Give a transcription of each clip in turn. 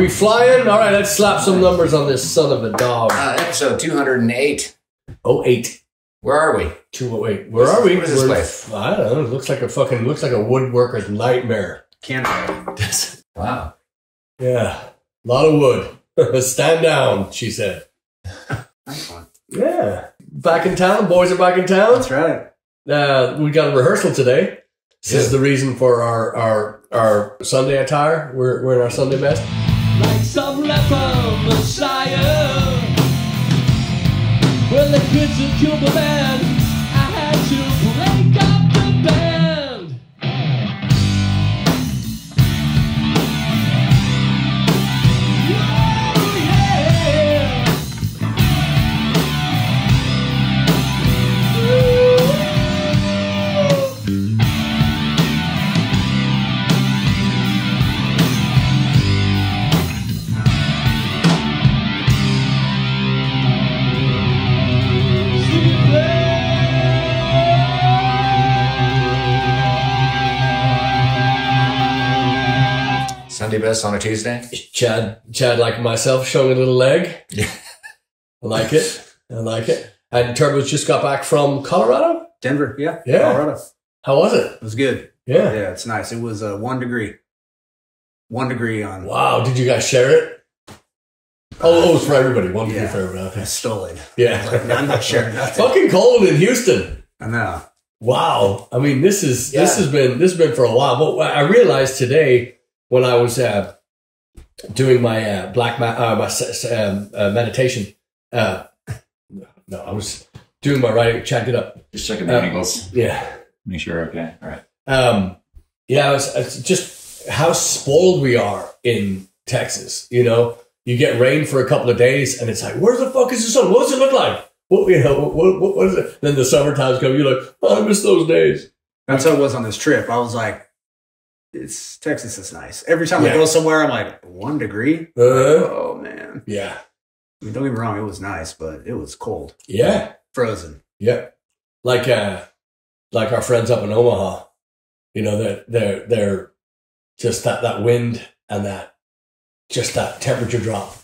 we flying? All right, let's slap some numbers on this son of a dog. Uh, episode 208. Oh eight. Where are we? Two oh eight. Where are we? What is this We're- place? I don't know. It looks like a fucking looks like a woodworker's nightmare. Canada. wow. Yeah. A lot of wood. Stand down, she said. Nice one. Yeah. Back in town. Boys are back in town. That's right. Uh, we got a rehearsal today. This is the reason for our, our, our Sunday attire. We're, we're in our Sunday best. Like some leper messiah. When the kids had killed the Sunday best on a Tuesday? Chad, Chad, like myself, showing a little leg. Yeah. I like it. I like it. And Turbo's just got back from Colorado. Denver. Yeah. Yeah. Colorado. How was it? It was good. Yeah. Yeah, it's nice. It was uh, one degree. One degree on. Wow. Did you guys share it? Oh, oh, it's for everybody. One Yeah. for everybody. Okay. I stole it. Yeah. I'm not sharing nothing. Fucking cold in Houston. I know. Wow. I mean, this is this has been this has been for a while. But I realized today when I was uh, doing my uh, black ma- uh, my s- s- um, uh, meditation. Uh, no, I was doing my writing. Check it up. Just checking Uh, the angles. Yeah. Make sure. Okay. All right. Um, yeah. It's, it's just how spoiled we are in Texas. You know, you get rain for a couple of days, and it's like, where the fuck is the sun? What does it look like? What you know? What, what, what is it? Then the summer times come. You're like, oh, I miss those days. That's how it was on this trip. I was like, it's Texas is nice. Every time Yeah. I go somewhere, I'm like, one degree? Uh, Oh, man. yeah. I mean, don't get me wrong, it was nice, but it was cold. Yeah. Frozen. Yeah. Like uh like our friends up in Omaha. You know, they're they're they're just that that wind and that just that temperature drop.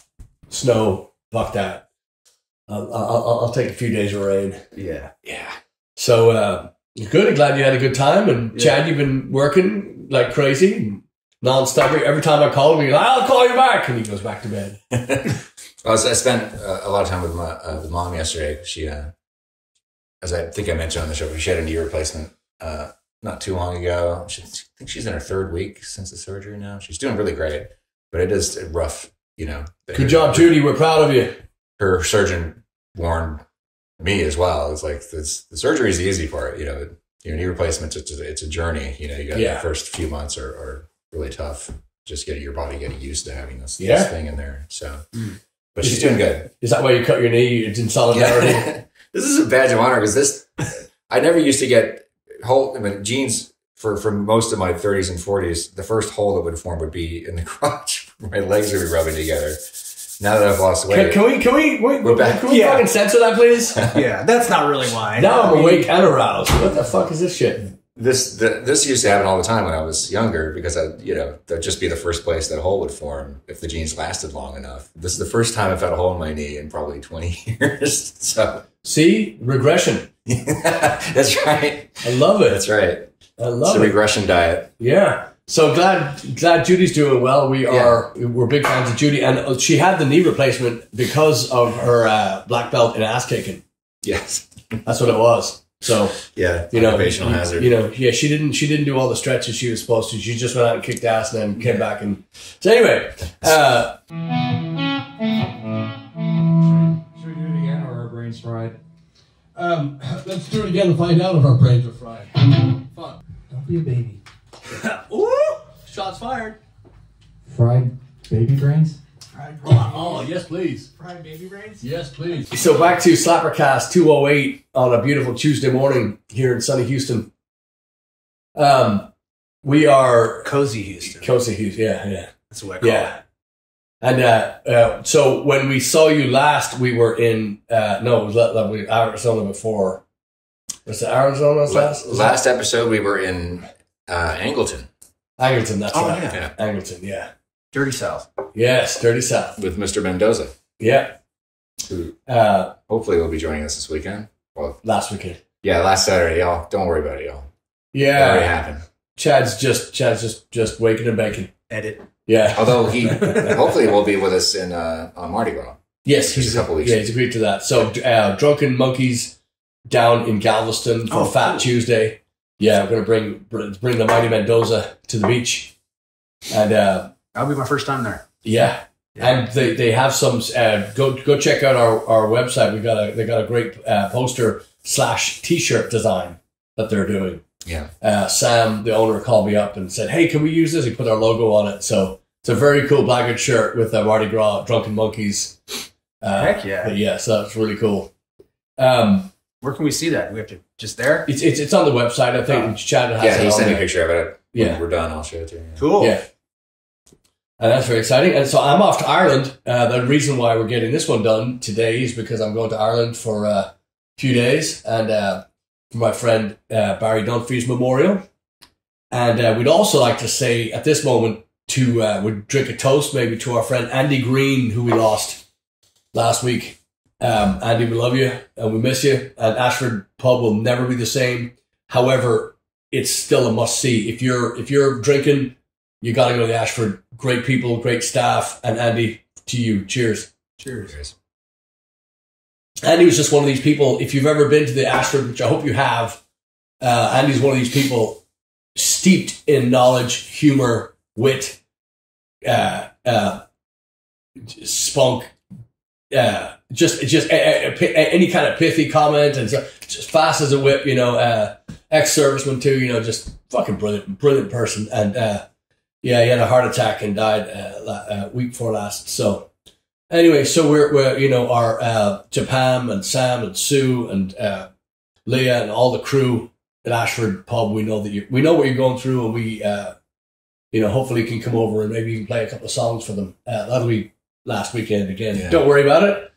Snow, fuck that. I'll, I'll, I'll take a few days of rain. Yeah. Yeah. So uh good. I'm glad you had a good time. And Yeah. Chad, you've been working like crazy, nonstop. Every time I call him, he's like, "I'll call you back," and he goes back to bed. I, was, I spent uh, a lot of time with my uh, with mom yesterday. She, uh, as I think I mentioned on the show, she had a knee replacement uh, not too long ago. She, I think she's in her third week since the surgery now. She's doing really great, but it is rough, you know. Good job, Judy. We're proud of you. Her surgeon warned me as well. It's like this, the surgery is easy part, you know. Your knee replacement, it's a, it's a journey. You know, you got Yeah. the first few months are, are really tough. Just getting your body getting used to having this, Yeah. this thing in there. So, Mm. but she's doing good. Is that why you cut your knee? It's in solidarity. Yeah. this is a badge of honor because this, I never used to get whole, I mean, jeans for, for most of my 30s and 40s. The first hole that would form would be in the crotch. My legs would be rubbing together. Now that I've lost Can, weight, can we can we wait, We're back. can we Yeah. fucking censor that, please? Yeah, that's not really why. now I I'm awake and aroused. What the fuck is this shit? this the, this used to happen all the time when I was younger because I, you know, that'd just be the first place that hole would form if the jeans lasted long enough. This is the first time I've had a hole in my knee in probably 20 years. So See regression. that's right. I love it. That's right. I It's love a it. regression diet. Yeah. So glad glad Judy's doing well. We Yeah. are we're big fans of Judy, and she had the knee replacement because of her uh, black belt in ass kicking. Yes. That's what it was. So Yeah. you know, occupational you, hazard. you know, yeah, she didn't she didn't do all the stretches she was supposed to. She just went out and kicked ass, and then came back and so anyway. Uh, Should we do it again or are our brains fried? Um, let's do it again and find out if our brains are fried. Fun. Don't be a baby. ooh, shots fired. Fried baby brains? Fried, Oh, oh, yes, please. fried baby brains? Yes, please. So back to Slappercast 208 on a beautiful Tuesday morning here in sunny Houston. Um, we are Cozy Houston. Cozy Houston, yeah, yeah, That's what I call yeah. And uh, uh, so when we saw you last, we were in uh, no, it was la- la- we- Arizona before. Was it Arizona last? last episode we were in uh, Angleton. Angleton, that's Oh, right. yeah. Yeah. Angleton, yeah. Dirty South. Yes, Dirty South. with Mr. Mendoza, Yeah. who Uh, hopefully will be joining us this weekend. Well, last weekend. yeah, last Saturday, y'all. Don't worry about it, y'all. Yeah. It already happened. Chad's just Chad's just just waking and baking. Edit. Yeah. Although he hopefully will be with us in uh, on Mardi Gras. Yes, he's a couple weeks. Yeah, he's agreed to that. So, uh, drunken monkeys down in Galveston for Oh, Fat cool. Tuesday. Yeah, we're gonna bring bring the mighty Mendoza to the beach, and uh, That'll be my first time there. yeah, and they, they have some. Uh, go go check out our, our website. We got a they got a great uh, poster slash t shirt design that they're doing. Yeah. Uh, Sam, the owner, called me up and said, "Hey, can we use this?" He put our logo on it, so it's a very cool Blaggard shirt with the Mardi Gras drunken monkeys. Uh, Heck yeah. but yeah, so that's really cool. Um, Where can we see that? We have to just there. it's, it's it's on the website. I think Oh. Chad has Yeah, he sent me a picture of it. When Yeah. we're done, I'll show it to you. Cool. Yeah. And that's very exciting. And so I'm off to Ireland. Uh, the reason why we're getting this one done today is because I'm going to Ireland for uh, a few days and uh, for my friend uh, Barry Dunphy's memorial. And uh, we'd also like to say at this moment to uh, we'd drink a toast maybe to our friend Andy Greene, who we lost last week. Um, Andy, we love you and we miss you. And Ashford Pub will never be the same. However, it's still a must see. If you're if you're drinking, you got to go to the Ashford. Great people, great staff, and Andy, to you, cheers. Cheers. Cheers. Andy was just one of these people. If you've ever been to the Ashford, which I hope you have, uh, Andy's one of these people steeped in knowledge, humor, wit, uh, uh, spunk, uh, just just a, a- a- any kind of pithy comment, and so, just fast as a whip. You know, uh, ex-serviceman too. You know, just fucking brilliant, brilliant person. And uh, yeah, he had a heart attack and died uh, uh, week before last. So anyway, so we're, we're you know our uh, Japan and Sam and Sue and uh, Leah and all the crew at Ashford Pub. We know that you we know what you're going through, and we uh, you know hopefully can come over and maybe even play a couple of songs for them. Uh, that'll be last weekend again. Yeah. Don't worry about it.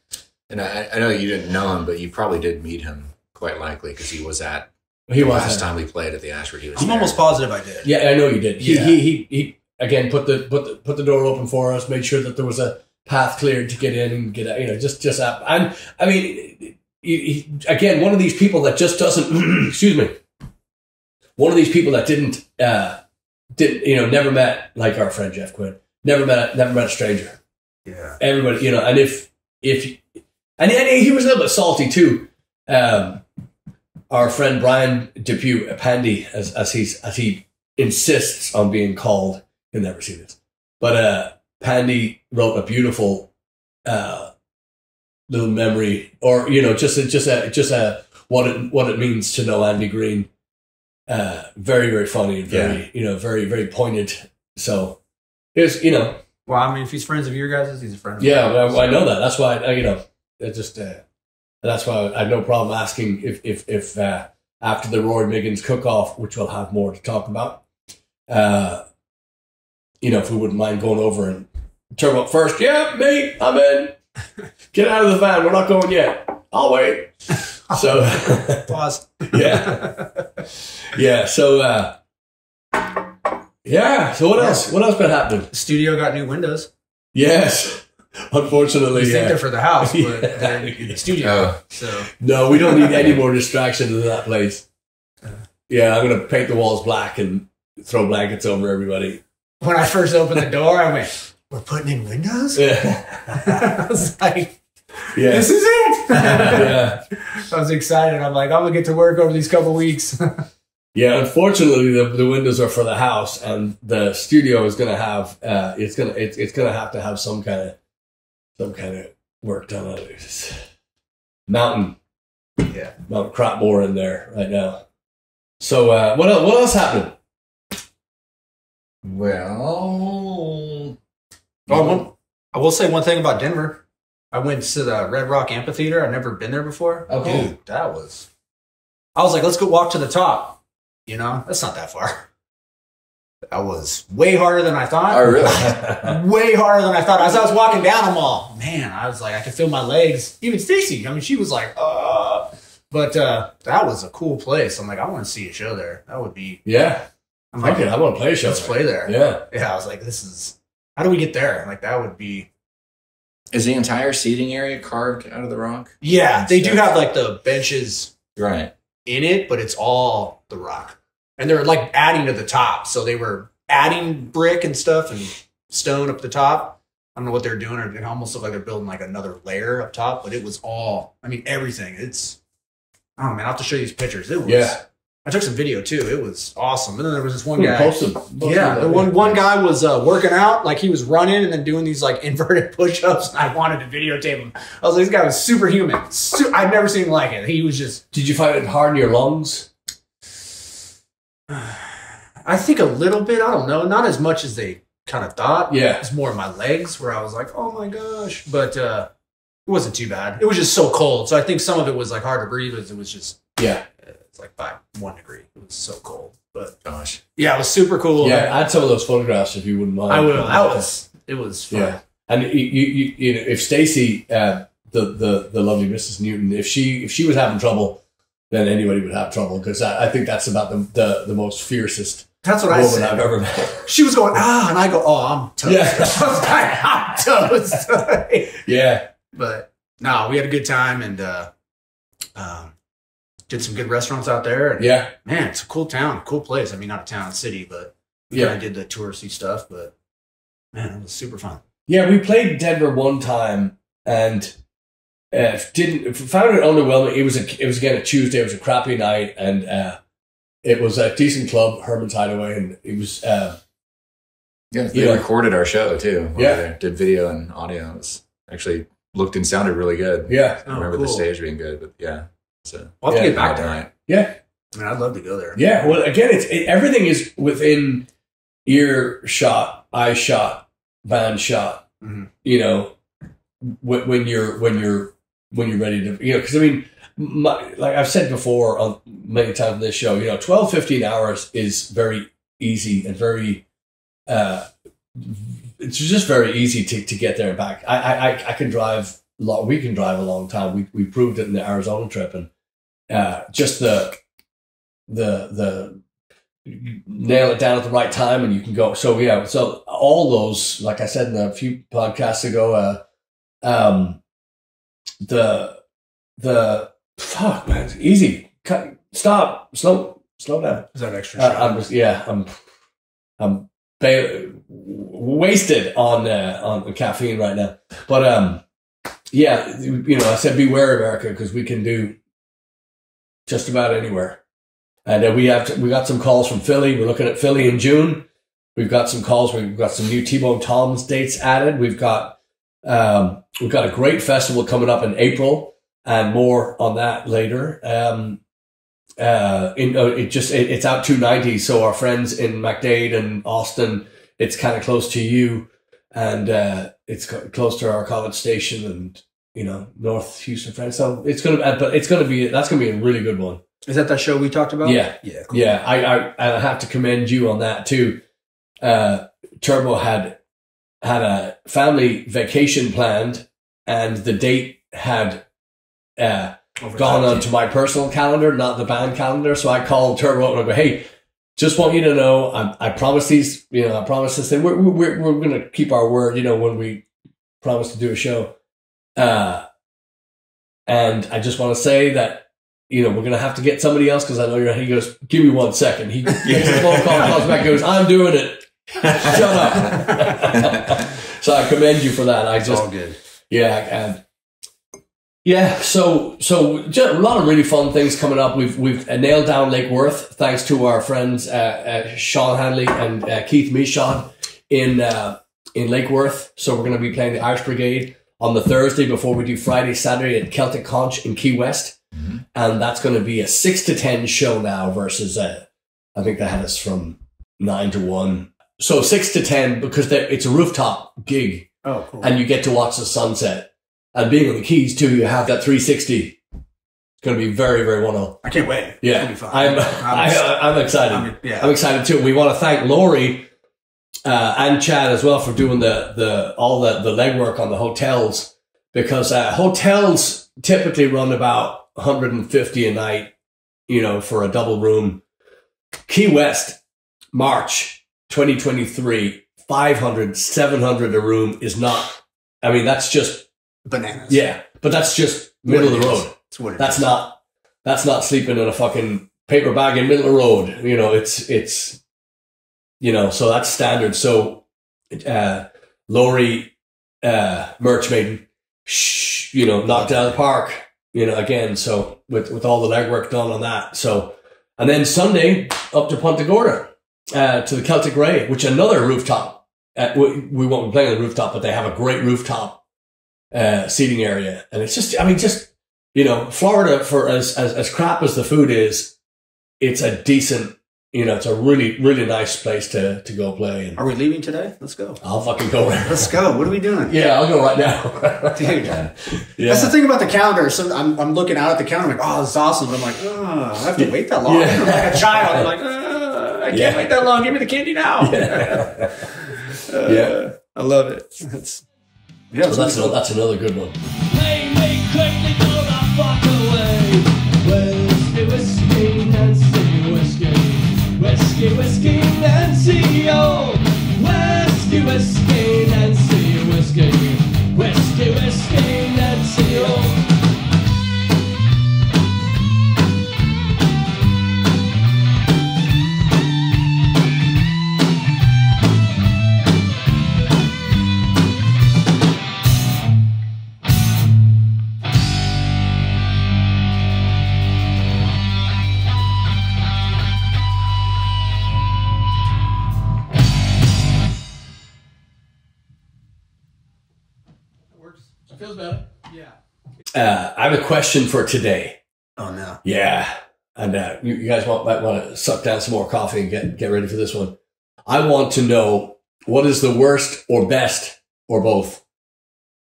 And I, I know you didn't know him, but you probably did meet him quite likely because he was at He the was last there. time we played at the Ashford. He was I'm there. almost positive I did. Yeah, I know you did. He, Yeah. he, he, he, again, put the, put the, put the door open for us, made sure that there was a path cleared to get in and get out, you know, just, just up. And I mean, he, he, again, one of these people that just doesn't, excuse me, one of these people that didn't, uh, did, you know, never met like our friend Jeff Quinn, never met, never met a stranger. Yeah. Everybody, you know, and if, if, and, and he was a little bit salty too. Um, our friend Brian Depew, Pandy, as, as he's, as he insists on being called. You'll never see this, but uh, Pandy wrote a beautiful uh, little memory, or you know, just a, just a just a what it what it means to know Andy Greene. Uh, very very funny and very you know very very pointed. So it's you know Well, I mean, if he's friends of your guys', he's a friend of yeah. I, I know that. That's why I, you know it just uh, that's why I have no problem asking if if if uh, after the Roy Miggins cook off, which we'll have more to talk about. Uh, you know, if we wouldn't mind going over and turn up first. Yeah, me, I'm in. Get out of the van. We're not going yet. I'll wait. So Pause. yeah, yeah. So uh, yeah. So what else? What else been happening? Studio got new windows. Yes. Unfortunately, You think yeah. they're for the house, but Yeah. they're in the studio. Oh. So No, we don't need any more distraction in that place. Yeah, I'm gonna paint the walls black and throw blankets over everybody. when I first opened the door, I went, "We're putting in windows." Yeah, I was like, yeah, "This is it!" yeah. I was excited. I'm like, "I'm gonna get to work over these couple weeks." Yeah, Unfortunately, the, the windows are for the house, and the studio is gonna have uh, it's gonna it's, it's gonna have to have some kind of some kind of work done on it. It's mountain, yeah. mountain crap more in there right now. So uh, what else, what else happened? Well, Oh, one, I will say one thing about Denver. I went to the Red Rock Amphitheater. I've never been there before. Oh, cool. Dude, that was. I was like, let's go walk to the top. You know, that's not that far. That was way harder than I thought. oh really? way harder than I thought. As I was walking down, I'm all, man, I was like, I could feel my legs. Even Stacy, I mean, she was like, uh. But uh, that was a cool place. I'm like, I want to see a show there. That would be. yeah, I'm like, okay, I want to play a show. let's play there. Yeah. Yeah, I was like, this is. how do we get there? Like that would be. Is the entire seating area carved out of the rock? Yeah, they do have like the benches Right. in it, but it's all the rock. And they're like adding to the top. So they were adding brick and stuff and stone up the top. I don't know what they're doing, or it almost looked like they're building like another layer up top, but it was all, I mean, everything. It's, oh man, I'll have to show you these pictures. It was, Yeah. I took some video too. It was awesome. And then there was this one guy. post them- post Yeah, the one one guy was uh, working out, like he was running and then doing these like inverted push-ups, and I wanted to videotape him. I was like, this guy was superhuman. Su- I've never seen him like it. He was just Did you find it hard in your lungs? I think a little bit. I don't know, not as much as they kind of thought. Yeah. it's more of my legs where I was like, oh my gosh, but uh, it wasn't too bad. It was just so cold, so I think some of it was like hard to breathe. As it was just Yeah. it's like by one degree. It was so cold, but Gosh. yeah, it was super cool. Yeah, add some of those photographs if you wouldn't mind. I will. That was it was fun. Yeah, and you, you, you, you know, if Stacy, uh, the the the lovely Mrs. Newton, if she if she was having trouble, then anybody would have trouble because I, I think that's about the the, the most fiercest That's what I woman said. I've ever met. She was going ah, and I go, oh, I'm toast. Yeah. I I'm toast. yeah, but no, we had a good time and uh, um, did some good restaurants out there. And yeah, man, it's a cool town, cool place. I mean, not a town, city, but we Yeah. of did the touristy stuff. But man, it was super fun. yeah. We played Denver one time and uh, didn't found it underwhelming. It was a it was again a Tuesday. It was a crappy night, and uh, it was a decent club, Herman's Hideaway, and it was. Uh, Yeah, they Yeah. recorded our show too. Yeah. they did video and audio. It was actually looked and sounded really good. yeah, I Oh, remember the stage being good, but yeah. So We'll have to get back there. night. yeah. I mean, I'd love to go there. Yeah, well, again, it's it, everything is within earshot, eye shot, band shot. Mhm. You know, when, when you're when you're when you're ready to, you know, because I mean, my, like I've said before on many times on this show, you know, 12, 15 hours is very easy and very. uh it's just very easy to, to get there and back. I, I I- I can drive a lot. We can drive a long time. We we proved it in the Arizona trip, and uh, just the the the nail it down at the right time and you can go so yeah so all those like i said in a few podcasts ago uh um the the fuck man it's easy cut stop slow slow down Is that an extra? uh, i'm just yeah i'm i'm ba- wasted on uh, on the caffeine right now but um yeah you know i said beware america because we can do just about anywhere and uh, we have to, we got some calls from Philly. We're looking at Philly in June. We've got some calls. We've got some new T-Bone Tom's dates added. We've got um, we've got a great festival coming up in April, and more on that later. Um, uh, in, uh, it just it, it's out two ninety. So our friends in McDade and Austin, it's kind of close to you, and uh, it's co- close to our college station, and you know North Houston friends. So it's gonna, uh, but it's gonna be that's gonna be a really good one. Is that that show we talked about? Yeah. Yeah. Cool. Yeah, I, I I have to commend you on that too. Uh, Turbo had had a family vacation planned, and the date had uh, gone onto my personal calendar, not the band calendar. So I called Turbo and I go, "Hey, just want you to know, I, I promise these, you know, I promise this thing. We're we're we're going to keep our word, you know, when we promise to do a show." Uh, and I just want to say that you know, we're gonna have to get somebody else because I know you're. He goes, give me one second. He gets a phone call, calls back, goes, I'm doing it. Shut up. so I commend you for that. I just, all good. yeah, and yeah. So, so just a lot of really fun things coming up. We've we've nailed down Lake Worth thanks to our friends uh, uh, Sean Hanley and uh, Keith Michaud in uh, in Lake Worth. So we're going to be playing the Irish Brigade on the Thursday before we do Friday, Saturday at Celtic Conch in Key West and that's going to be a six to ten show now versus uh, I think they had us from nine to one. So six to ten because it's a rooftop gig, Oh, cool. and you get to watch the sunset. And being on the Keys too, you have that three sixty. It's going to be very very wonderful. I can't wait. Yeah, fun. I'm I, I'm excited. I'm- yeah. I'm excited too. We want to thank Laurie uh, and Chad as well for doing the the all the the legwork on the hotels because uh, hotels typically run about 150 a night, you know, for a double room. Key West, March 2023, 500, 700 a room is not, I mean, that's just, Bananas. yeah, but that's just middle of the What it is. road. That's what That's is. not, that's not sleeping in a fucking paper bag in middle of the road. You know, it's, it's, you know, so that's standard. So, uh, Laurie, uh, Merch Maiden, shh, you know, knocked out of the park, you know, again. So with, with all the legwork done on that. So, and then Sunday up to Punta Gorda, uh, to the Celtic Ray, which another rooftop. Uh, we, we won't be playing on the rooftop, but they have a great rooftop, uh, seating area. And it's just, I mean, just, you know, Florida for as, as, as crap as the food is, it's a decent, you know, it's a really, really nice place to, to go play. And Are we leaving today? Let's go. I'll fucking go right Let's go. What are we doing? Yeah, I'll go right now. Dude. yeah. That's the thing about the calendar. So I'm, I'm looking out at the calendar, I'm like, oh, it's awesome. But I'm like, oh, I have to wait that long. Yeah. Like a child. I'm like, uh, I can't Yeah. wait that long. Give me the candy now. yeah. I love it. That's, yeah, So that's, another, that's another good one. Hey, wait, Uh, I have a question for today. Oh, no. Yeah. And uh, you, you guys want, might want to suck down some more coffee and get, get ready for this one. I want to know what is the worst or best or both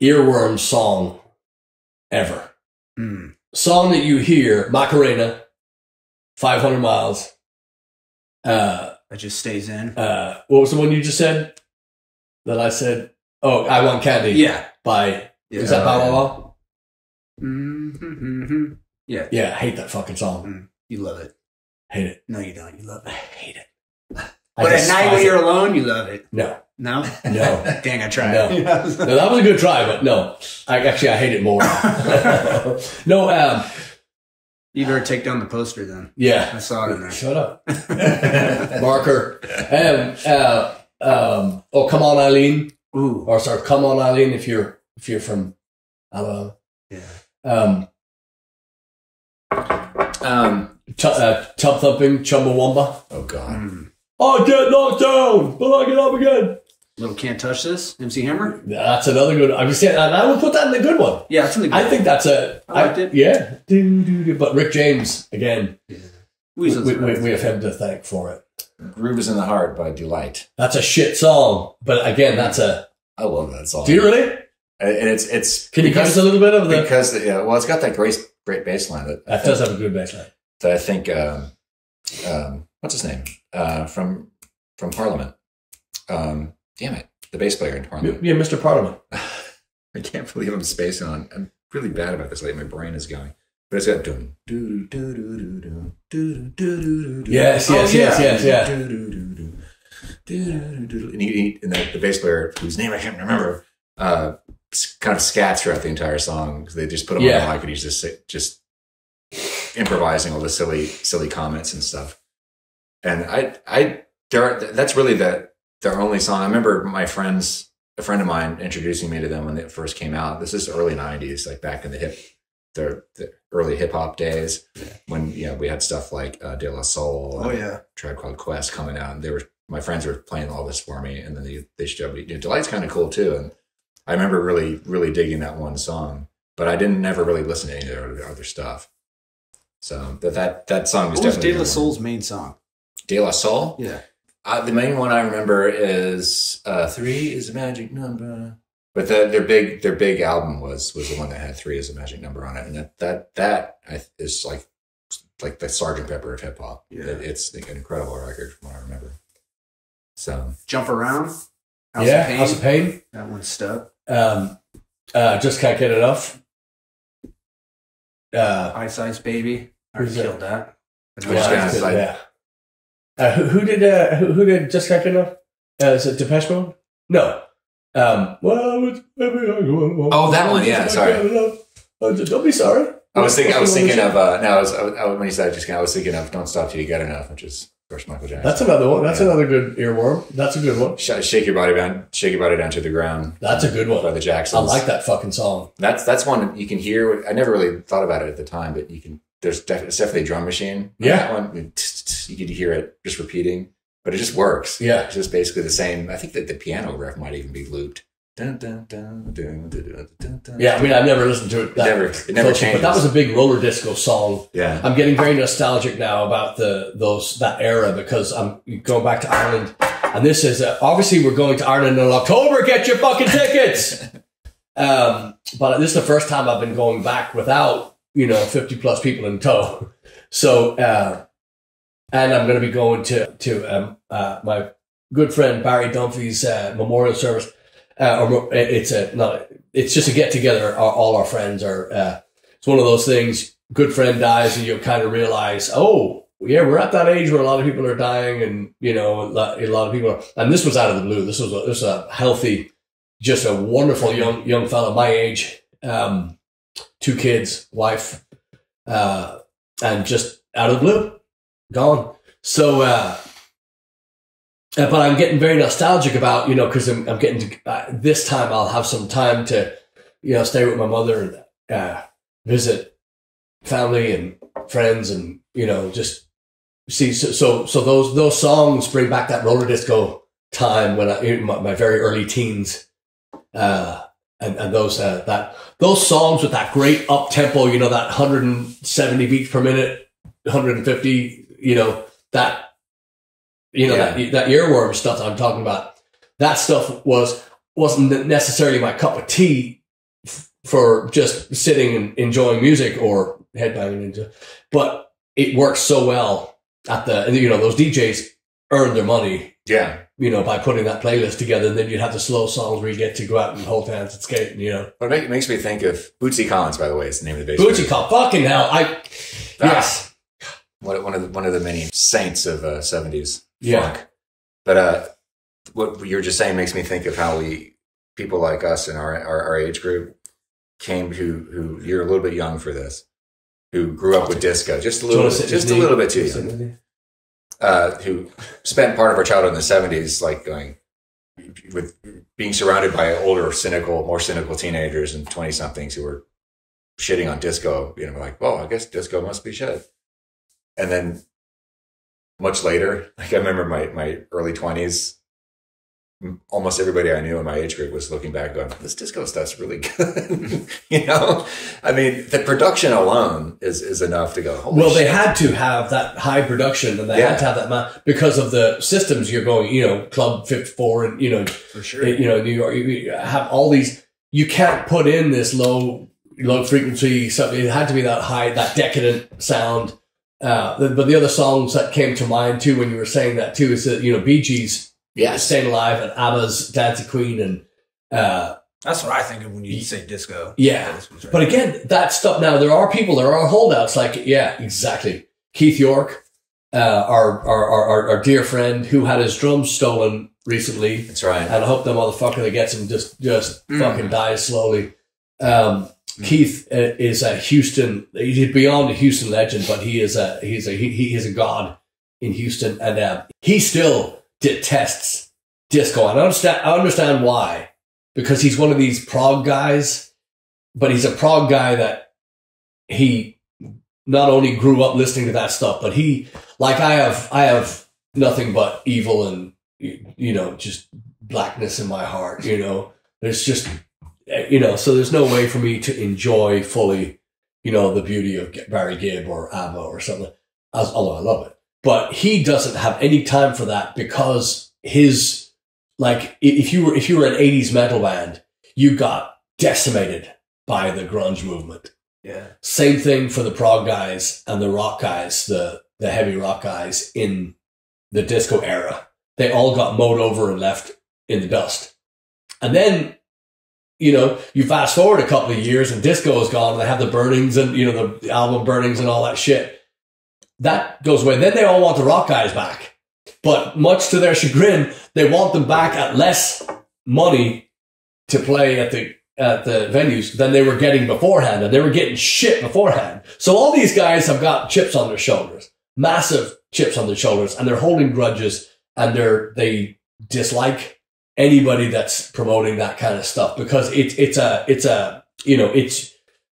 earworm song ever? Mm. Song that you hear, Macarena, 500 miles. Uh, That just stays in. uh, what was the one you just said? That I said, oh, I Want Candy Yeah. by, yeah. is that Bow Wow Mm-hmm. Yeah. Yeah, I hate that fucking song. You love it. Hate it. No, you don't. You love I it. hate it. But at night when you're it. alone, you love it. no, No? no, Dang, I tried. No. no, that was a good try, but no, I actually I hate it more. no, um, You better take down the poster then. Yeah. I saw it in there. shut up, marker. Um, uh, um, oh, come on, Eileen, Ooh. or sorry, come on, Eileen, if you're if you're from Alabama. Yeah. Um, Um, t- uh, tub thumping, Chumbawamba. oh God. Mm. I get knocked down, but I get up again. Little can't touch this. MC Hammer. That's another good. I was saying, and I would put that in the good one. Yeah, it's in the. I think that's a. I liked it. Yeah. Do, do, do. But Rick James again. We, we, we, we have him to thank for it. Groove is in the Heart by Deee-Lite. That's a shit song, but again, that's a. I love that song. Do you really? And it's it's Can you give us a little bit of the? because yeah, well, it's got that great great bass line that That does have a good bass line. that I think um, um, what's his name uh, from from Parliament. Um, damn it, the bass player in Parliament. Yeah, Mr. Parliament. I can't believe I'm spacing on. I'm really bad about this. Like my brain is going, but it's got dun, doo, doo, doo, doo, doo, doo, doo, doo, doo, Yes, yes, yes, yes, yeah. Doo, doo, doo. Doo, doo, doo, doo. And, he, he, and the, the bass player, whose name I can't remember, uh, kind of scats throughout the entire song. They just put him Yeah. on the mic and he's just just improvising all the silly silly comments and stuff. And I I there are, that's really the their only song. I remember my friends, a friend of mine, introducing me to them when it first came out. This is early '90s, like back in the hip, the, the early hip hop days when you know we had stuff like uh, De La Soul, Oh and yeah. Tribe Called Quest coming out, and they were my friends were playing all this for me, and then they they showed me. You know, Deee-Lite's kind of cool too, and I remember really really digging that one song, but I didn't never really listen to any of their other stuff. So that that that song was What was definitely De La the one. Soul's main song? De La Soul. Yeah. Uh, the main one I remember is uh, three is a magic number. But the, their big their big album was was the one that had three as a magic number on it, and that that that I, is like like the Sergeant Pepper of hip hop. Yeah. It- it's like an incredible record from what I remember. So Jump around. House yeah, of Pain. House of Pain. That one stuck. Um, uh, just can't get enough. Uh, Ice Ice Baby. I already Who's that? killed that. Which yeah, guy? that's good, like- yeah. Uh, who, who did uh, who, who did just can't get enough? Uh, is it Depeche Mode? No. Um, well, it's, Oh, that one, yeah, sorry. Oh, Don't be sorry. I was thinking. I was thinking of. Uh, no, I was, I I when you said it just now, I was thinking of "Don't Stop Till You Get Enough," which is of course Michael Jackson. That's another one. That's Yeah. another good earworm. That's a good one. Sh- shake your body down, shake your body down to the ground. That's a good one by the Jacksons. I like that fucking song. That's that's one you can hear. I never really thought about it at the time, but you can. There's def- it's definitely a drum machine. on Yeah. that one you can hear it just repeating, but it just works. Yeah. it's just basically the same. I think that the piano riff might even be looped. Dun, dun, dun, dun, dun, dun, dun, dun. Yeah, I mean, I've never listened to it. That never- it never closely, But that was a big roller disco song. yeah. I'm getting very nostalgic now about the those that era because I'm going back to Ireland, and this is uh, obviously we're going to Ireland in October. Get your fucking tickets. um, but this is the first time I've been going back without you know 50 plus people in tow. So, uh, and I'm going to be going to to um, uh, my good friend Barry Dunphy's uh, memorial service. Uh, or it's a not. It's just a get together. All our friends are. Uh, it's one of those things. Good friend dies, and you kind of realize, oh, yeah, we're at that age where a lot of people are dying, and you know, a lot, of people. Are, and this was out of the blue. This was a, this was a healthy, just a wonderful young young fellow my age, um, two kids, wife, uh, and just out of the blue, gone. So, uh, but I'm getting very nostalgic about you know because I'm, I'm getting to uh, this time I'll have some time to you know stay with my mother and uh, visit family and friends and you know just see so so, so those those songs bring back that roller disco time when I my, my very early teens uh and, and those uh, that those songs with that great up tempo you know that 170 beats per minute 150 you know that you know Yeah. that that earworm stuff that I'm talking about that stuff was wasn't necessarily my cup of tea f- for just sitting and enjoying music or headbanging into but it works so well at the you know those DJs earn their money Yeah. you know by putting that playlist together and then you'd have the slow songs where you get to go out and hold hands and skate and, you know Well, it makes me think of Bootsy Collins, by the way, is the name of the bass. Bootsy Call fucking hell I yes One, one of the, one of the many saints of uh, 70s Yeah. funk. But uh, what you were just saying makes me think of how we, people like us in our, our, our age group, came who, who you're a little bit young for this, who grew up with disco, just a little, bit, just a little bit too young, uh, who spent part of our childhood in the 70s, like going, with being surrounded by older, cynical, more cynical teenagers and 20 somethings who were shitting on disco, you know, like, well, I guess disco must be shit. And then much later, like I remember my, my early 20s, almost everybody I knew in my age group was looking back going, this disco stuff's really good. you know, I mean, the production alone is, is enough to go, well they shit. had to have that high production and they Yeah. had to have that ma- because of the systems you're going you know Club 54 and you know for eh, sure. you know New York you have all these you can't put in this low low frequency something it had to be that high that decadent sound uh, the- but the other songs that came to mind too when you were saying that too is that you know Bee Gees yes. Staying Alive and ABBA's Dancing Queen and uh, That's what I think of when you say disco. Yeah. Right. But again, that stuff now, there are people, there are holdouts like, yeah, exactly. Keith York, uh, our, our, our, our, our dear friend who had his drums stolen recently. That's right. And I hope the motherfucker that gets him just, just Mm. fucking dies slowly. Um, Keith uh, is a Houston, he's beyond a Houston legend, but he is a, he's a, he, he is a god in Houston. And, uh, he still detests disco. And I understand, I understand why because he's one of these prog guys, but he's a prog guy that he not only grew up listening to that stuff, but he like I have I have nothing but evil and you know just blackness in my heart. You know, there's just Uh, you know, so there's no way for me to enjoy fully, you know, the beauty of Barry Gibb or ABBA or something. As, although I love it, but he doesn't have any time for that because his like if you were if you were an 80s metal band you got decimated by the grunge movement yeah. same thing for the prog guys and the rock guys the the heavy rock guys in the disco era they all got mowed over and left in the dust and then you know you fast forward a couple of years and disco is gone and they have the burnings and you know the album burnings and all that shit. That goes away. Then they all want the rock guys back. But much to their chagrin, they want them back at less money to play at the at the venues than they were getting beforehand, and they were getting shit beforehand. So all these guys have got chips on their shoulders, massive chips on their shoulders, and they're holding grudges, and they're they dislike anybody that's promoting that kind of stuff because it's it's a it's a you know it's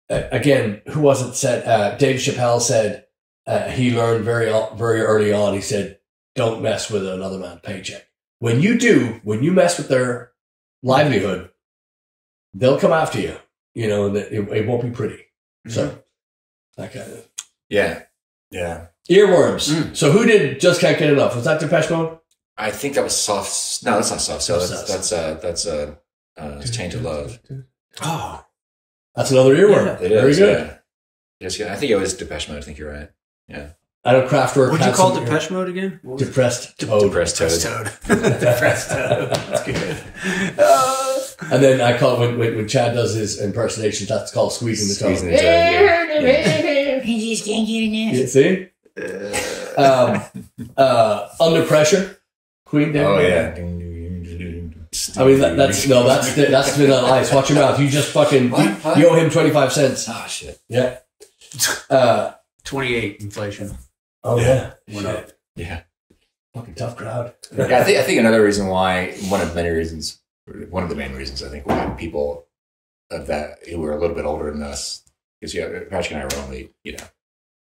uh, again who wasn't said uh, Dave Chappelle said uh, he learned very very early on he said don't mess with another man's paycheck when you do when you mess with their livelihood they'll come after you you know and it, it won't be pretty so that kind of Yeah. Yeah. earworms Mm. so who did just can't get enough was that Depeche Mode I think that was soft. No, that's not soft. So That's that's not- that's a that's uh, uh change of love. Oh, that's another earworm It very good Yeah. Yes, yeah. I think it was Depeche Mode. I think you're right. Yeah. I know Kraftwerk what'd you call some- Depeche Mode again? What depressed toad. Depressed Toad. Depressed Toad. Depressed Toad. That's good. Uh, And then I call it when, when, when Chad does his impersonation, that's called squeezing the Squeezing toe. the toad. Yeah. I just can't get enough. You see? Um, uh, under pressure, Queen. David. Oh yeah. I mean that, that's no, that's that's been on ice. Watch your mouth. You just fucking What? you, What? you owe him twenty five cents. Oh shit. Yeah. Uh, 28 inflation. oh yeah. Went up. Yeah. Fucking tough crowd. Yeah, I think I think another reason why one of many reasons, one of the main reasons I think why people of that who were a little bit older than us, because yeah, Patrick and I were only you know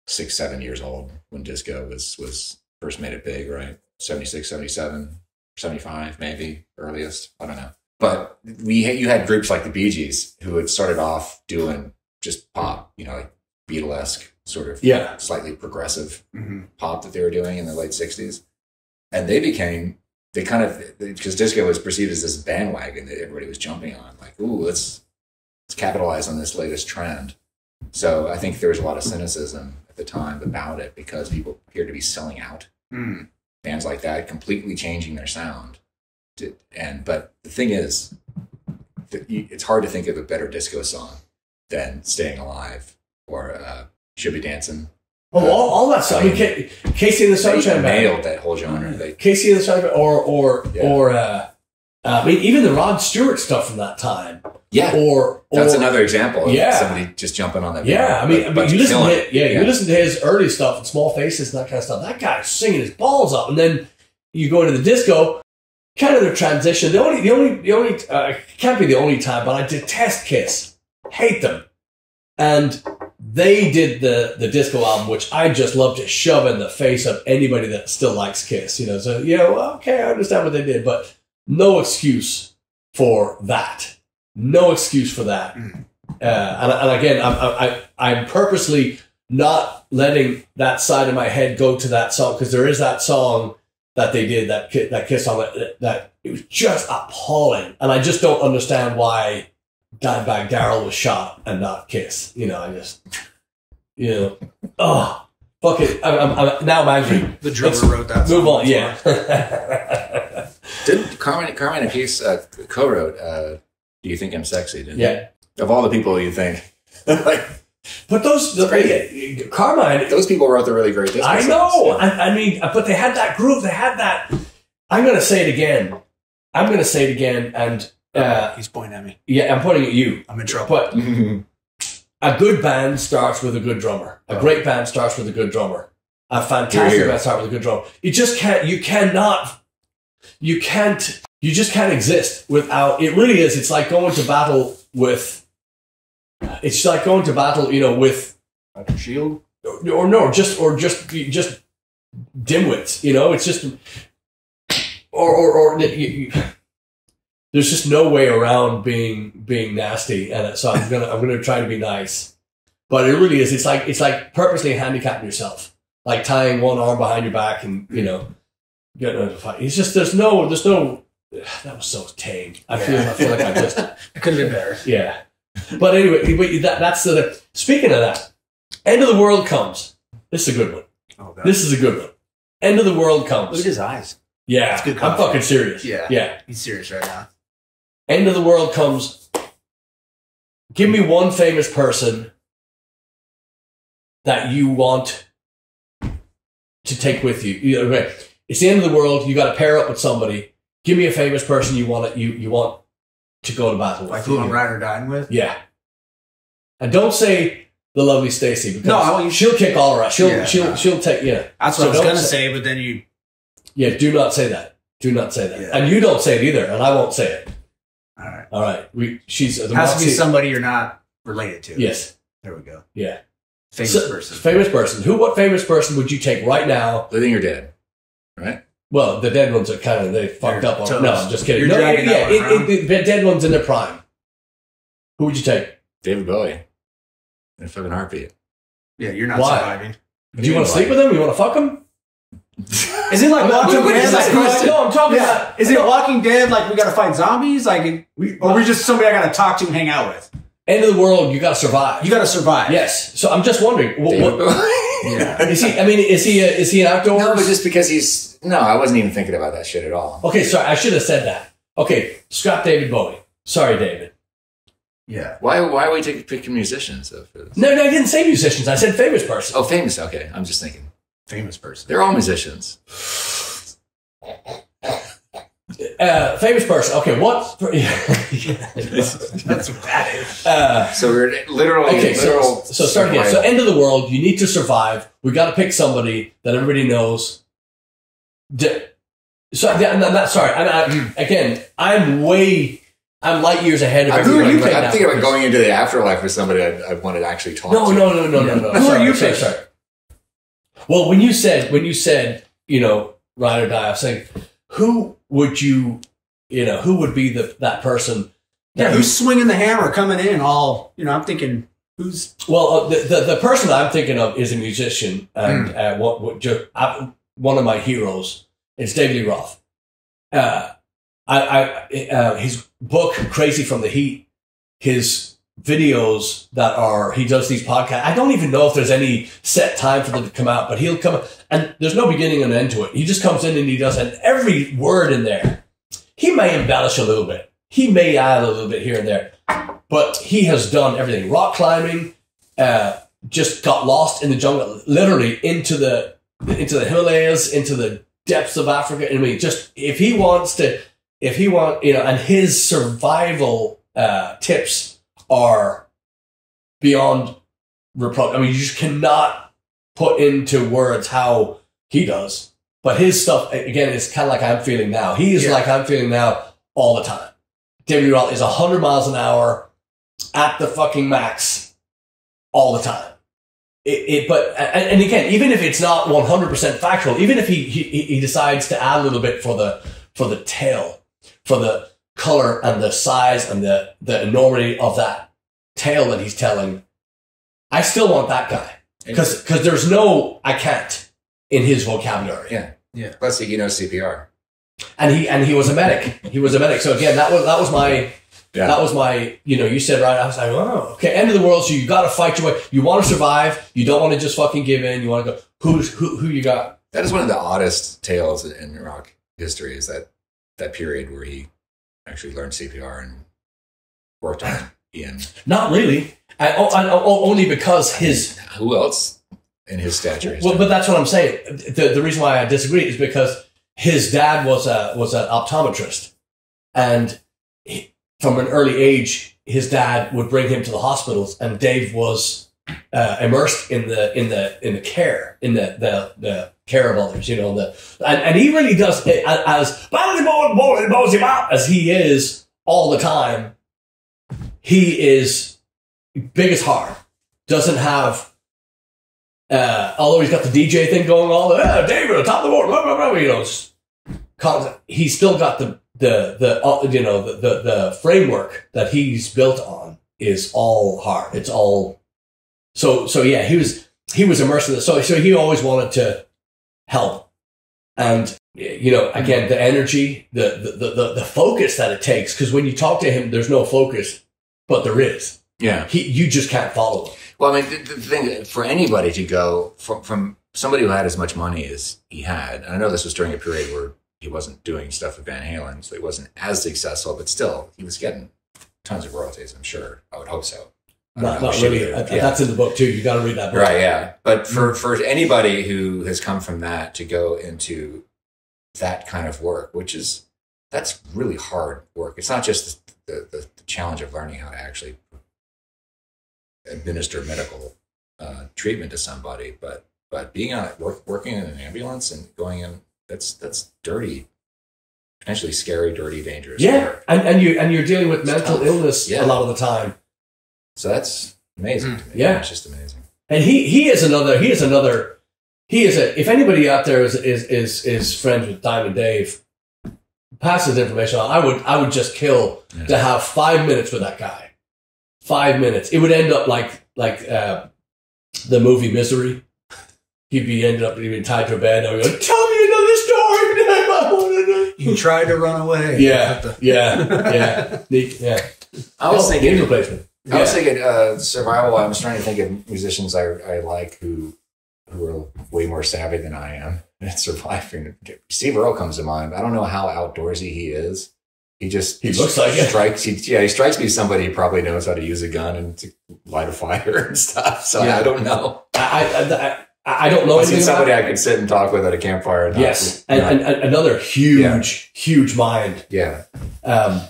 six seven years old when disco was was first made it big, right? 76, 77, 75 maybe earliest. I don't know, but we you had groups like the Bee Gees who had started off doing just pop, you know, like Beatlesque sort of Yeah. slightly progressive Mm-hmm. pop that they were doing in the late 60s. And they became, they kind of, because disco was perceived as this bandwagon that everybody was jumping on. Like, ooh, let's, let's capitalize on this latest trend. So I think there was a lot of cynicism at the time about it because people appeared to be selling out. Mm. Bands like that completely changing their sound. To, and But the thing is, it's hard to think of a better disco song than Staying Alive or uh, Should Be Dancing. Oh, all, all that stuff. I mean, Ca- KC and the Sunshine Band. nailed that whole genre. They KC and the Sunshine or or Yeah. or uh, I mean, even the Rod Stewart stuff from that time, Yeah, or that's another example of Yeah. somebody just jumping on that. Yeah, I mean, but- I mean you listen to killing it, yeah, you listen to his early stuff and Small Faces and that kind of stuff. That guy's singing his balls up, and then you go into the disco, kind of the transition. The only, the only, the only, uh, can't be the only time, but I detest Kiss, hate them, and they did the the disco album, which I just love to shove in the face of anybody that still likes Kiss. You know, so yeah, well, okay, I understand what they did, but no excuse for that. No excuse for that. Mm. Uh, and, and again, I'm, I, I, I'm purposely not letting that side of my head go to that song because there is that song that they did that that kiss song that, that it was just appalling, and I just don't understand why Dimebag Darrell was shot and not Kiss. You know, I just you know, oh fuck it. I'm, I'm, I'm now I'm angry. The drummer Let's wrote that. Move on. Yeah. well. Didn't Carmine Carmine Appice uh, co-wrote uh, "Do You Think I'm Sexy"? Didn't yeah. he? Of all the people you think, like But those the, crazy. Carmine those people wrote the really great disco I know. Yeah. I, I mean, but they had that groove. They had that. I'm going to say it again. I'm going to say it again. And uh, He's pointing at me. yeah, I'm pointing at you. I'm in trouble. But a good band starts with a good drummer. A great band starts with a good drummer. A fantastic Here, here. band starts with a good drummer. You just can't. You cannot. You can't. You just can't exist without. It really is. It's like going to battle with. It's like going to battle. You know, with Like a shield. or no, just or just just dimwits. You know, it's just or or, or you, you, there's just no way around being being nasty, and so I'm gonna I'm gonna try to be nice. But it really is. It's like it's like purposely handicapping yourself, like tying one arm behind your back, and you know, getting into a fight. It's just there's no there's no. That was so tame. I feel I feel like I just It could have been better. yeah. But anyway, but that, that's the. Speaking of that, end of the world comes. This is a good one. Oh, God. This is a good one. End of the world comes. Look at his eyes. Yeah, It's good I'm fucking serious. Yeah. yeah. He's serious right now. End of the world comes. Give me one famous person that you want to take with you. You- Okay. It's the end of the world. You got to pair up with somebody. Give me a famous person you want to, you you want to go to battle with. Like who I'm riding or dying with? Yeah. And don't say the lovely Stacy because No, I want you- she'll kick all around. She'll Yeah, she'll no. she'll take yeah. That's So what I was gonna say- say, but then you Yeah, do not say that. Do not say that. Yeah. And you don't say it either, and I won't say it. all right. All right. We she's the It has to be somebody you're not related to. Yes. There we go. Yeah. Famous So- person. Famous person. Who what famous person would you take right now? Living or dead, right? Well, the dead ones are kind of they fucked up on toast. No, I'm just kidding. You're no, dragging yeah, that one it, around. it, the dead ones in their prime. Who would you take? David Bowie. In a fucking heartbeat. yeah, you're not Why? surviving. Do you want to sleep with him? You want to fuck him? Is it like Walking Wait, wait, Dead? is Like, question? No, I'm talking yeah. about. Is it Walking Dead? Like we gotta fight zombies? Like, we, or we just somebody I gotta talk to and hang out with? End of the world. You got to survive. You gotta survive. yes. So I'm just wondering. What, what, Yeah. is he? I mean, is he? A, is he an outdoors? no, but just because he's no, I wasn't even thinking about that shit at all. Okay, sorry, I should have said that. Okay, scrap David Bowie. Sorry, David. Yeah. Why? Why are we taking picking musicians? Though, for this? No, no, I didn't say musicians. I said famous person. Oh, famous. Okay, I'm just thinking Famous person. they're all musicians. Uh, famous person. Okay, what? That's what that is. uh, So we're literally okay, so, literal so start again. So end of the world. You need to survive. We got to pick somebody that everybody knows. D- so yeah, no, no, sorry. I, I, again, I'm way. I'm light years ahead of I'm everybody. thinking, right. I'm thinking about going into the afterlife with somebody I, I want to actually talk No, to. no, no, no, no, no. Who are you sorry, picking? sorry. Well, when you said when you said you know ride or die, I was saying who would you you know who would be the that person? Yeah, that who's swinging the hammer coming in all, you know, I'm thinking, who's, Well, uh, the, the the person I'm thinking of is a musician, and uh, what, what ju- I, one of my heroes is David Lee Roth. Uh, I, I uh, his book Crazy from the Heat, his videos that are he does these podcasts. I don't even know if there's any set time for them to come out, but he'll come and there's no beginning and end to it. He just comes in and he does, and every word in there, he may embellish a little bit. He may add a little bit here and there, but he has done everything. Rock climbing, uh, just got lost in the jungle, literally into the into the Himalayas, into the depths of Africa. I mean, just if he wants to, if he want, you know, and his survival uh, tips are beyond reproach. I mean, you just cannot put into words how he does. But his stuff again is kind of like I'm feeling now. He is Yeah. like I'm feeling now all the time. David Roth is 100 miles an hour at the fucking max all the time. It, it but and, again, even if it's not 100% factual, even if he, he he decides to add a little bit for the for the tale, for the color and the size and the the enormity of that tale that he's telling, I still want that guy because because there's no I can't in his vocabulary. Yeah. Yeah. Plus, he knows CPR. and he and he was a medic. He was a medic. So again, that was that was my Yeah. that was my you know you said right. I was like, oh, okay, end of the world. So you got to fight your way. You want to survive. You don't want to just fucking give in. You want to go. Who's who? Who you got? That is one of the oddest tales in rock history. Is that that period where he actually learned CPR and worked on Ian. Not really. And, oh, and, oh, only because his. Who else in his stature? Well, but that's what I'm saying. The, the reason why I disagree is because his dad was a was an optometrist, and he, from an early age, his dad would bring him to the hospitals, and Dave was uh, immersed in the in the in the care in the the, the care of others. You know, the and, and he really does as as as he is all the time. He is big as heart. Doesn't have uh, although he's got the DJ thing going on, uh, David on top of the world, blah, blah, blah, you know, he's still got the the the uh, you know the, the the framework that he's built on is all hard. It's all so so yeah. He was he was immersed in this, so so he always wanted to help, and you know again the energy, the the the, the, focus that it takes because when you talk to him, there's no focus, but there is. Yeah. He you just can't follow him. Well, I mean, the, the thing for anybody to go from from somebody who had as much money as he had, and I know this was during a period where he wasn't doing stuff with Van Halen, so he wasn't as successful, but still, he was getting tons of royalties. I'm sure. I would hope so. Not, not really. yeah. That's in the book too. You got to read that book. Right, yeah. But for, for anybody who has come from that to go into that kind of work, which is that's really hard work. It's not just the, the, the challenge of learning how to actually administer medical uh, treatment to somebody, but but being on work, working in an ambulance and going in that's that's dirty, potentially scary, dirty, dangerous. Yeah, work. and, and you and you're dealing with It's mental tough. illness Yeah. a lot of the time. So that's amazing to me. Yeah. it's just amazing. And he he is another he is another he is a if anybody out there is is is, is friends with Diamond Dave, pass his information on. I would I would just kill Yeah. to have five minutes with that guy. Five minutes. It would end up like like uh, the movie Misery. He'd be ended up being tied to a bed. I would go, tell me another story, Dave. I want to know. You tried to run away. Yeah, yeah, yeah, yeah. I was Oh, thinking knee replacement. I was thinking uh, survival. I was trying to think of musicians I, I like who who are way more savvy than I am at surviving. Steve Earle comes to mind. I don't know how outdoorsy he is. He just He looks like it. strikes. He, yeah, he strikes me as somebody who probably knows how to use a gun and to light a fire and stuff. So Yeah. I don't know. I, I, I, I don't know I see somebody I could sit and talk with at a campfire. And not- Yes, and, not- and, and another huge, huge mind. yeah, Um,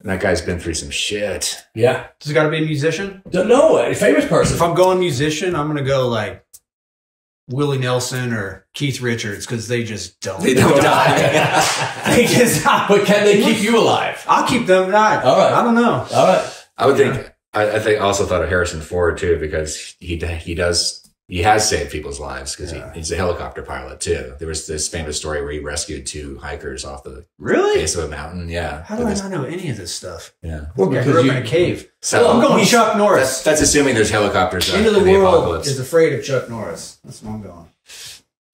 and that guy's been through some shit. yeah, Does it got to be a musician? don't know a famous person. If I'm going musician, I'm gonna go like Willie Nelson or Keith Richards because they just don't. They don't die. they just. but can they keep you alive? I'll keep them alive. All right. I don't know. All right. I would think. I, I think I also thought of Harrison Ford too because he he does he has saved people's lives because Yeah. he, he's a helicopter pilot too. There was this famous story where he rescued two hikers off the Really? base of a mountain. Yeah, How do I not know any of this stuff? Yeah, Well, I because grew up you- in a cave. so I'm going Chuck Norris. that's assuming there's helicopters. Into the in world apocalypse. is afraid of Chuck Norris. That's where I'm going.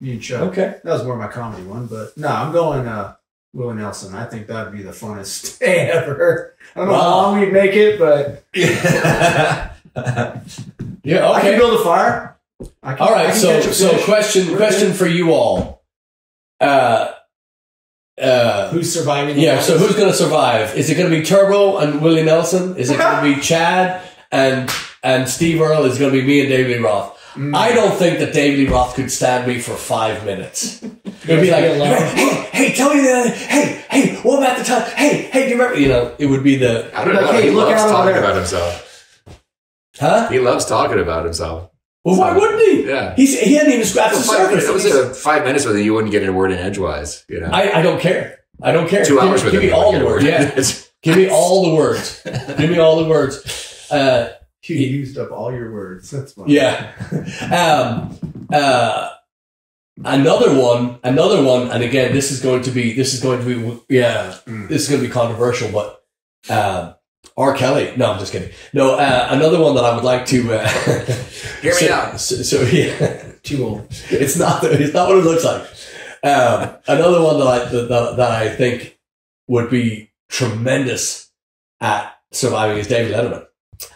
Me and Chuck. Okay. That was more my comedy one, but no, I'm going uh, Willie Nelson. I think that'd be the funnest day ever. I don't know how long we'd make it, but Yeah. I can Okay. build a fire. I can, All I can So, so question, We're question good. for you all. Uh, uh, Who's surviving? yeah. So who's going to survive? Is it going to be Turbo and Willie Nelson? Is it going to be Chad and and Steve Earle? Is going to be me and David Lee Roth? Mm. I don't think that David Lee Roth could stand me for five minutes. It'd be like, be hey, hey, tell me the other, hey, hey, what about the time? Hey, hey, do you remember? You know, it would be the, I don't Like, know. hey, he look loves out talking about himself. huh? He loves talking about himself. Well, why wouldn't he? Yeah. He's, he hadn't even scratched the Well, five, surface. it was uh, five minutes with him. You wouldn't get a word in edgewise. You know, I, I don't care. I don't care. two give, hours me- with give him. me all wouldn't the get a words. word. Yeah, give me all the words. give me all the words. Uh, You used up all your words. That's fine. yeah. Um, uh, another one. Another one. And again, this is going to be. This is going to be. Yeah. Mm. This is going to be controversial, but. Um, R. Kelly. No, I'm just kidding. No, uh, another one that I would like to. Uh, Hear me so, out. So, so yeah. Too old. It's not. The, it's not what it looks like. Um, another one that I that, that, I think would be tremendous at surviving is David Letterman,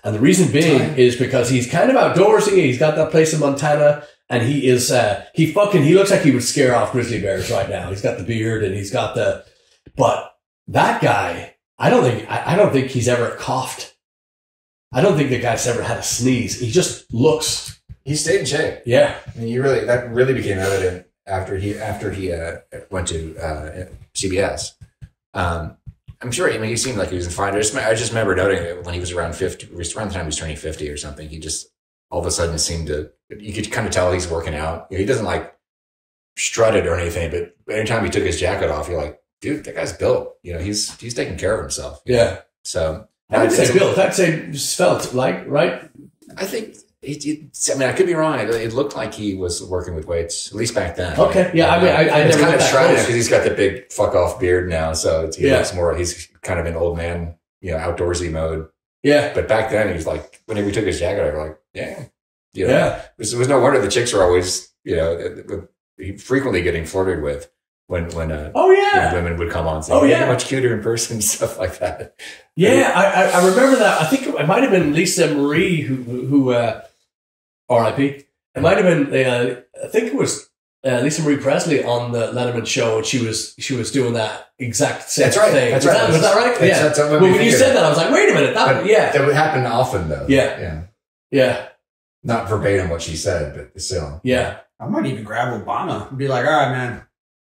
and the reason being Right. is because he's kind of outdoorsy. He's got that place in Montana, and he is uh, he fucking he looks like he would scare off grizzly bears right now. He's got the beard and he's got the, but that guy, I don't think I, I don't think he's ever coughed. I don't think the guy's ever had a sneeze. He just looks, He stayed in shape. yeah, I mean, you really that really became evident after he after he uh, went to uh, CBS. Um, I'm sure. I mean, he seemed like he was in fine. I just I just remember noting that when he was around fifty, around the time he was turning fifty or something. He just all of a sudden seemed to. You could kind of tell he's working out. You know, he doesn't like strut it or anything, but anytime he took his jacket off, you're like, dude, that guy's built. You know, he's he's taking care of himself. yeah. So I would say built. I'd say svelte, like right. I think. It, it, I mean, I could be wrong. It, it looked like he was working with weights, at least back then. Okay, yeah. I mean, I, I it's never kind of shrouded because he's got the big fuck off beard now, so it's, he Yeah. looks more. He's kind of in old man, you know, outdoorsy mode. Yeah, But back then, he was like, whenever he took his jacket, I was like, yeah, you know, yeah, it was, it was no wonder the chicks were always, you know, uh, uh, frequently getting flirted with when when uh, oh you know, yeah, women would come on and say, Oh, "Oh, yeah. you're much cuter in person," stuff like that. yeah. I, I, I remember that. I think it might have been Lisa Marie who who uh, R.I.P. It might have been. Uh, I think it was uh, Lisa Marie Presley on the Letterman show, and she was she was doing that exact same That's right. thing. That's was right. That, was that right? That's- yeah. that's what Well, when you said that, I was like, wait a minute. That, But yeah, that would happen often, though. Yeah. yeah, yeah, not verbatim what she said, but still. yeah. I might even grab Obama and be like, all right, man,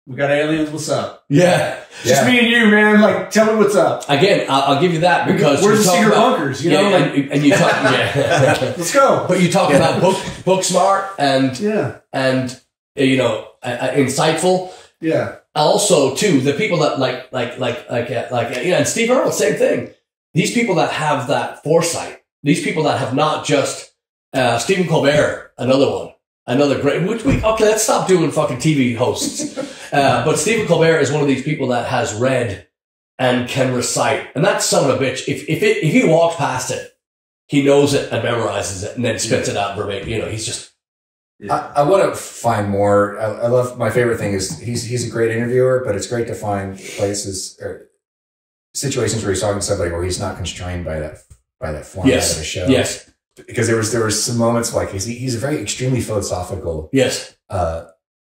We got aliens. What's up? Yeah. Just me and you, man. Like, tell me what's up. Again, I'll, I'll give you that because Where's you the talk secret about- bunkers, you yeah, know, and, and you talk, yeah. Let's go. but you talk about book, book smart and Yeah. and uh, you know uh, uh, insightful. Yeah. Also, too, the people that like like like like uh, like uh, yeah, and Steve Earle, same thing. These people that have that foresight. These people that have not just uh, Stephen Colbert, another one, another great. Which we okay, let's stop doing fucking TV hosts. Uh, but Stephen Colbert is one of these people that has read and can recite, and that son of a bitch. If if it if he walks past it, he knows it and memorizes it, and then spits it out verbatim. You know, he's just I, I want to find more. I, I love my favorite thing is he's he's a great interviewer, but it's great to find places or situations where he's talking to somebody where he's not constrained by that by that format yes, of a show. yes, because there was there was some moments like he's he's a very extremely philosophical, yes. uh,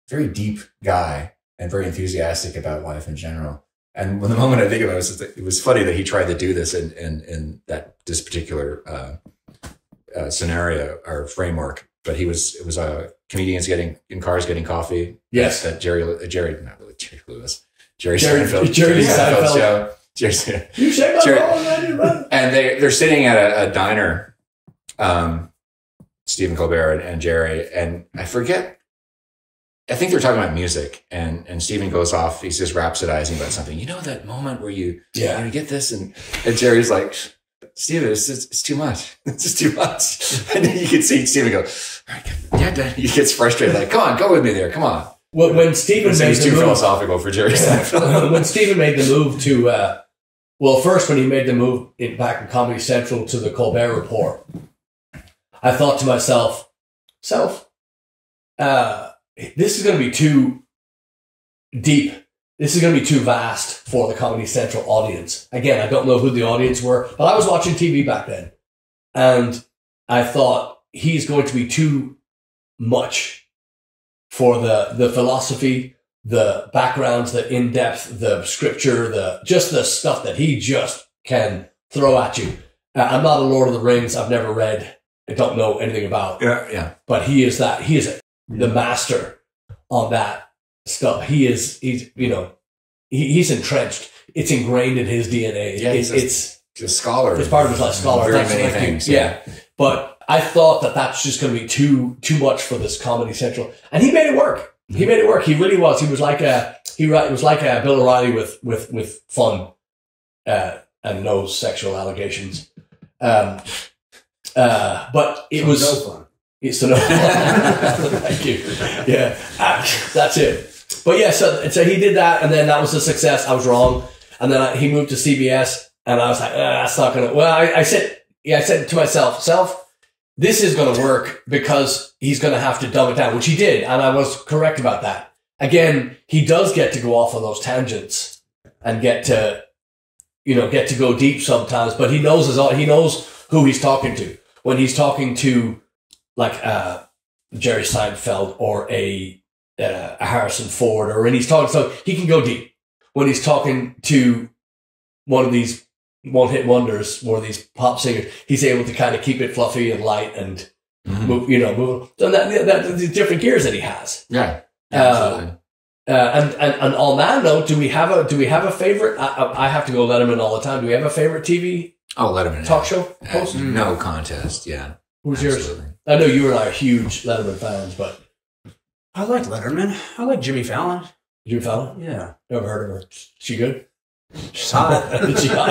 very deep guy and very enthusiastic about life in general. And when the moment I think about it, was it was funny that he tried to do this in in, in that this particular uh, uh, scenario or framework. But he was it was uh, comedians getting in cars getting coffee. Yes. that Jerry uh, Jerry not really Jerry Lewis Jerry, Jerry- Seinfeld Jerry Seinfeld. show. Jerry, You say my Sure. wrong, man, you right. and they they're sitting at a, a diner, um, Stephen Colbert and, and Jerry, and I forget. I think they're talking about music, and and Stephen goes off. He's just rhapsodizing about something. You know that moment where you Yeah. you get this, and and Jerry's like, Stephen, it's, it's, it's too much. It's just too much. And then you can see Stephen go, All right, yeah, Dad." he gets frustrated. Like, come on, go with me there. Come on. When, when Stephen So made he's the too move, philosophical for Jerry Seinfeld. when Stephen made the move to, uh, well, first when he made the move in, back in Comedy Central to the Colbert Report, I thought to myself, self, uh, this is going to be too deep. This is going to be too vast for the Comedy Central audience. Again, I don't know who the audience were, but I was watching TV back then, and I thought he's going to be too much for the the philosophy, the backgrounds, the in depth, the scripture, the just the stuff that he just can throw at you. Uh, I'm not a Lord of the Rings. I've never read. I don't know anything about, yeah, yeah. but he is that. He is the master on that stuff. He is. He's you know, he, he's entrenched. It's ingrained in his DNA. Yeah, it's, a- it's a scholar. it's part of his life scholar. Very many things. Yeah. But I thought that that's just going to be too too much for this Comedy Central, and he made it work. He made it work. He really was. He was like a he it was like a Bill O'Reilly with with with fun, uh, and no sexual allegations. Um, uh, but it was no it's no. Thank you. Yeah, Ah, that's it. But yeah, so so he did that, and then that was a success. I was wrong, and then I, he moved to CBS, and I was like, ah, that's not gonna. Well, I, I said, yeah, I said to myself, self, this is gonna work because he's gonna have to dumb it down, which he did, and I was correct about that. Again, he does get to go off on those tangents and get to, you know, get to go deep sometimes, but he knows his, all. he knows who he's talking to when he's talking to like uh, Jerry Seinfeld or a, uh, a Harrison Ford, or when he's talking, so he can go deep. When he's talking to one of these one hit wonders, one of these pop singers, he's able to kind of keep it fluffy and light and Mhm. move, you know, move. So that, that, the different gears that he has. Yeah, Uh, absolutely. Uh, and, and and on that note, do we have a do we have a favorite? I, I have to go Letterman all the time. Do we have a favorite TV oh, Letterman. talk show Uh, host? No contest. Yeah. Who's yours? I know you and I are huge Letterman fans, but I like Letterman. I like Jimmy Fallon. Jimmy Fallon? Yeah. Never heard of her. She good? She's hot. She hot?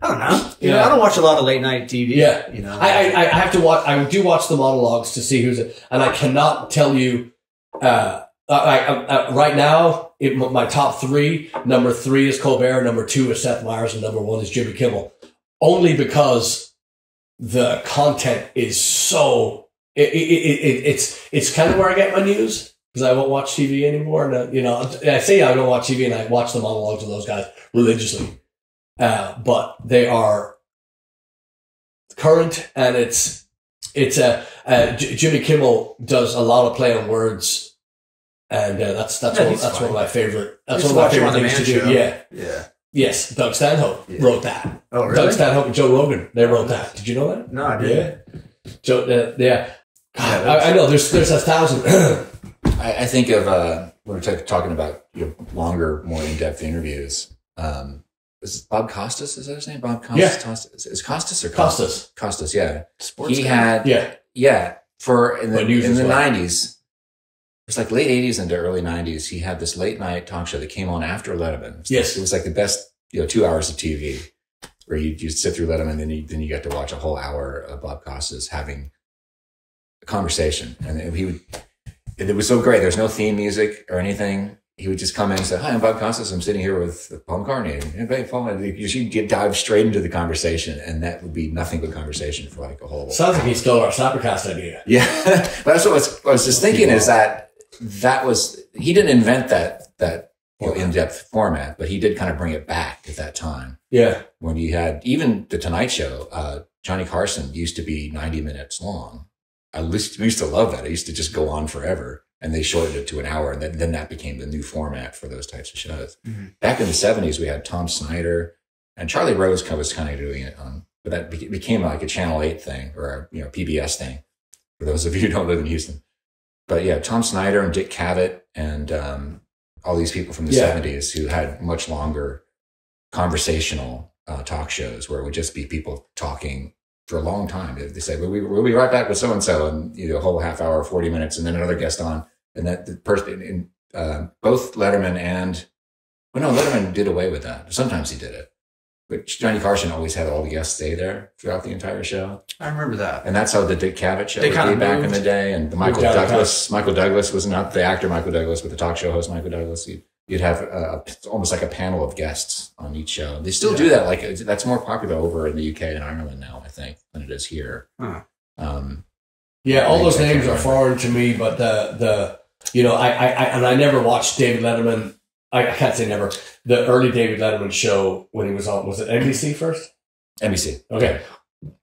I don't know. You know, Yeah. I don't watch a lot of late night TV. Yeah. You know, I, I, I have to watch. I do watch the monologues to see who's it, and I cannot tell you. Uh, I, I, uh, right now, it, my top three. Number three is Colbert. Number two is Seth Meyers, and number one is Jimmy Kimmel. Only because the content is so. It, it, it, it, it's it's kind of where I get my news because I won't watch TV anymore. And uh, you know, I say I don't watch TV, and I watch the monologues of those guys religiously. Uh, but they are current and it's it's a uh, J- Jimmy Kimmel does a lot of play on words, and uh, that's that's Yeah, one, he's that's one of my favorite. That's Just one of my favorite things to Man do. Show. Yeah, yeah. Yes, Doug Stanhope Yeah. wrote that. Oh, really? Doug Stanhope and Joe Rogan they wrote that. Did you know that? No, I didn't. Yeah, Joe. Uh, yeah. God, Yeah, I, I know. There's there's a thousand. I, I think of uh, we're t- talking about you know, longer, more in depth interviews. Um, is Bob Costas? Is that his name? Bob Costas? Yeah. Costas? Is Costas or Costas. Costas, yeah. Sports he guy. had, Yeah. yeah, for in the, news in the well. 90s, it was like late 80s into early 90s. He had this late night talk show that came on after Letterman. Yes. It was like the best, you know, two hours of TV where you you sit through Letterman, then you then you get to watch a whole hour of Bob Costas having a conversation, and he would. It was so great. There's no theme music or anything. He would just come in and say, "Hi, I'm Bob Costas. I'm sitting here with Paul McCartney." Paul, and you should get dive straight into the conversation, and that would be nothing but conversation for like a whole. Sounds like he stole our Slappercast idea. Yeah, but that's what I was, I was just thinking is that that was he didn't invent that that you know, in depth format, but he did kind of bring it back at that time Yeah. when you had even the Tonight Show. Uh, Johnny Carson used to be ninety minutes long. I used, used to love that. I used to just go on forever, and they shortened it to an hour, and then, then that became the new format for those types of shows. Mhm. Back in the seventies, we had Tom Snyder and Charlie Rose was kind of doing it on, but that became like a Channel Eight thing or a you know PBS thing. For those of you who don't live in Houston, but yeah, Tom Snyder and Dick Cavett and um, all these people from the Yeah. seventies who had much longer conversational uh, talk shows where it would just be people talking for a long time. They say, we'll be, we'll be right back with so and so, and you know, a whole half hour, 40 minutes, and then another guest on. And that the person in uh, both Letterman and, well, no, Letterman did away with that. Sometimes he did it. But Johnny Carson always had all the guests stay there throughout the entire show. I remember that. And that's how the Dick Cavett show They would kinda be back in the day. And the Michael down the Douglas, Michael Douglas was not the actor Michael Douglas, but the talk show host Michael Douglas. You'd, you'd have uh, almost like a panel of guests on each show. They still do that. Like that's more popular over in the UK and Ireland now, I think, than it is here. Huh. Um, Yeah, all those names are foreign to me, but the the you know I, I, I and I never watched David Letterman. I, I can't say never. The early David Letterman show when he was on was it NBC first? NBC. Okay,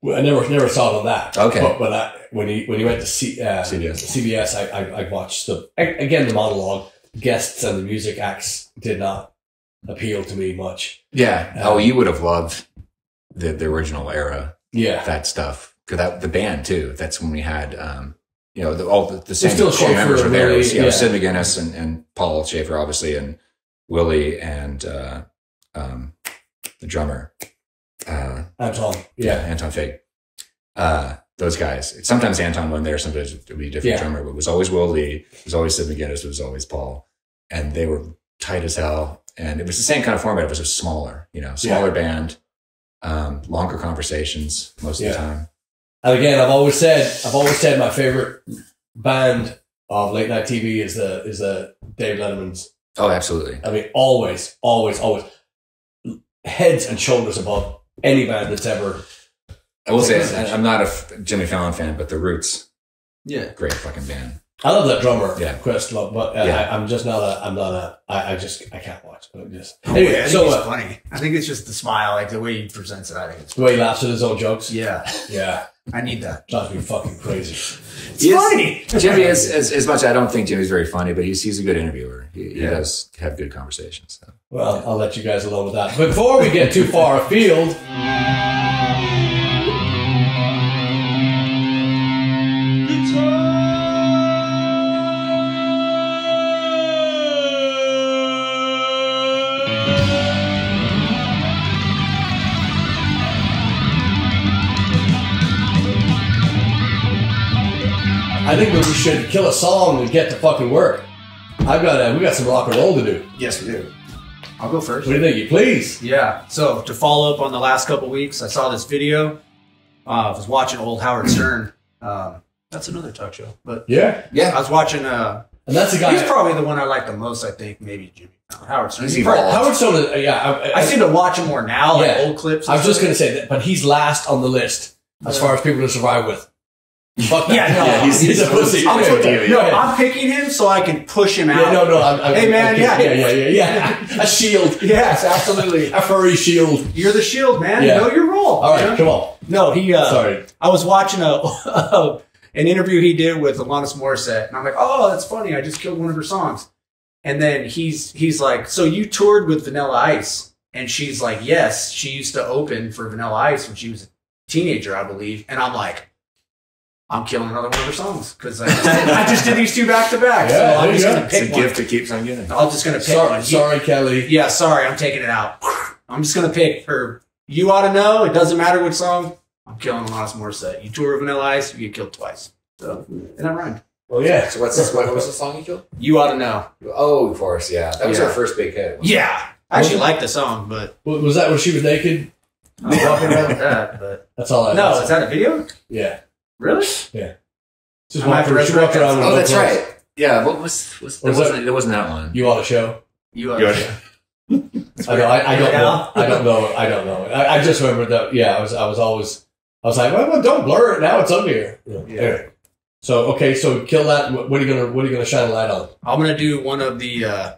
Well, I never never saw it on that. Okay. but, but I, when he when he went to C, uh, CBS. CBS, I, I I watched the a- again the monologue guests and the music acts did not appeal to me much. Yeah. Um, oh, you would have loved the, the original era, Yeah, that stuff. Cause that, the band too, that's when we had, um, you know, the, all the, the same still core members were there. It was, you know. Sid McGinnis and, and Paul Shaffer, obviously, and Willie and, uh, um, the drummer, uh, Anton. yeah, Yeah, Anton Fig. Uh, those guys. Sometimes Anton wasn't there, sometimes it would be a different Yeah. drummer, but it was always Will Lee, it was always Sid McGinnis, it was always Paul. And they were tight as hell. And it was the same kind of format, it was just smaller, you know, smaller band, um, longer conversations most of the time. and again, I've always said I've always said my favorite band of late night TV is the is the Dave Letterman's. Oh, absolutely. I mean, always, always, always heads and shoulders above any band that's ever. I will say, I- I'm not a Jimmy Fallon fan, but The Roots, Yeah. great fucking band. I love that drummer, Yeah. Questlove, but uh, Yeah. I, I'm just not a. I'm not a. I, I just I can't watch. It. Just Anyway, anyway, I think so it's uh, funny. I think it's just the smile, like the way he presents it. I think it's the way he laughs at his own jokes. yeah. yeah, I need that. drives me fucking crazy. It's He is- funny. Jimmy is as, as much. I don't think Jimmy's very funny, but he's he's a good interviewer. He, he Yeah. does have good conversations. So. Well, I'll let you guys alone with that. Before we get too far afield, I think that we should kill a song and get to fucking work. I've got uh, we got some rock and roll to do. Yes, we do. I'll go first. What do you think? You please. Yeah. So to follow up on the last couple weeks, I saw this video. Uh, I was watching old Howard Stern. Um, that's another talk show, but Yeah, yeah. I was watching. Uh, and that's the guy. he's probably the one I like the most. I think maybe Jimmy Fallon. Howard Stern. He's He probably- Howard Stone. Is, uh, yeah, I, I, I seem to watch him more now, like Yeah. old clips. I was just gonna say that, but he's last on the list as far as people to survive with. Fuck that. Yeah, no, Yeah, he's- he's, a pussy. I'm, Yeah, no. I'm picking him so I can push him out. Yeah, no, no. I'm, I'm, Hey, man, yeah. yeah, yeah, yeah, yeah. A shield, Yes, absolutely. a furry shield. You're the shield, man. Yeah. Know your role. All right, you know? come on. No, he. Uh, Sorry. I was watching a an interview he did with Alanis Morissette, and I'm like, oh, that's funny. I just killed one of her songs. And then he's he's like, so you toured with Vanilla Ice? And she's like, yes. She used to open for Vanilla Ice when she was a teenager, I believe. And I'm like, I'm killing another one of their songs because I, uh, just did- I just did these two back to back. So I'm just you go. gonna It's a pick one. gift that keeps on giving. I'm just gonna pick Sorry, one. sorry, Kelly. Yeah, sorry, I'm taking it out. I'm just gonna pick for you ought to know. It doesn't matter which song. I'm killing Alanis Morissette. You tour of Vanilla Ice, you get killed twice. So and that rhymed. Oh yeah. So what's this, what was the song you killed? You ought to know. Oh, of course, yeah. That was Yeah. our first big hit. wasn't it? Yeah, I actually like the song, but Was that when she was naked? I don't Walking know around? about that. But That's all I no, know. is that a video? Yeah. Really? Yeah. Just I'm walk after around, she resurrect walked around Oh, that's clothes. right. Yeah. What was? was that Was that- wasn't, it wasn't that one. You ought to show. You ought You to oughta- know. I know. I, I don't Yeah. know. I don't know. I don't know. I, I just remember that. Yeah, I was. I was always. I was like, well, well don't blur it now. It's uglier. here. know, Yeah. Anyway. So okay, so kill that. What what are you gonna What are you gonna shine a light on? I'm gonna do one of the uh,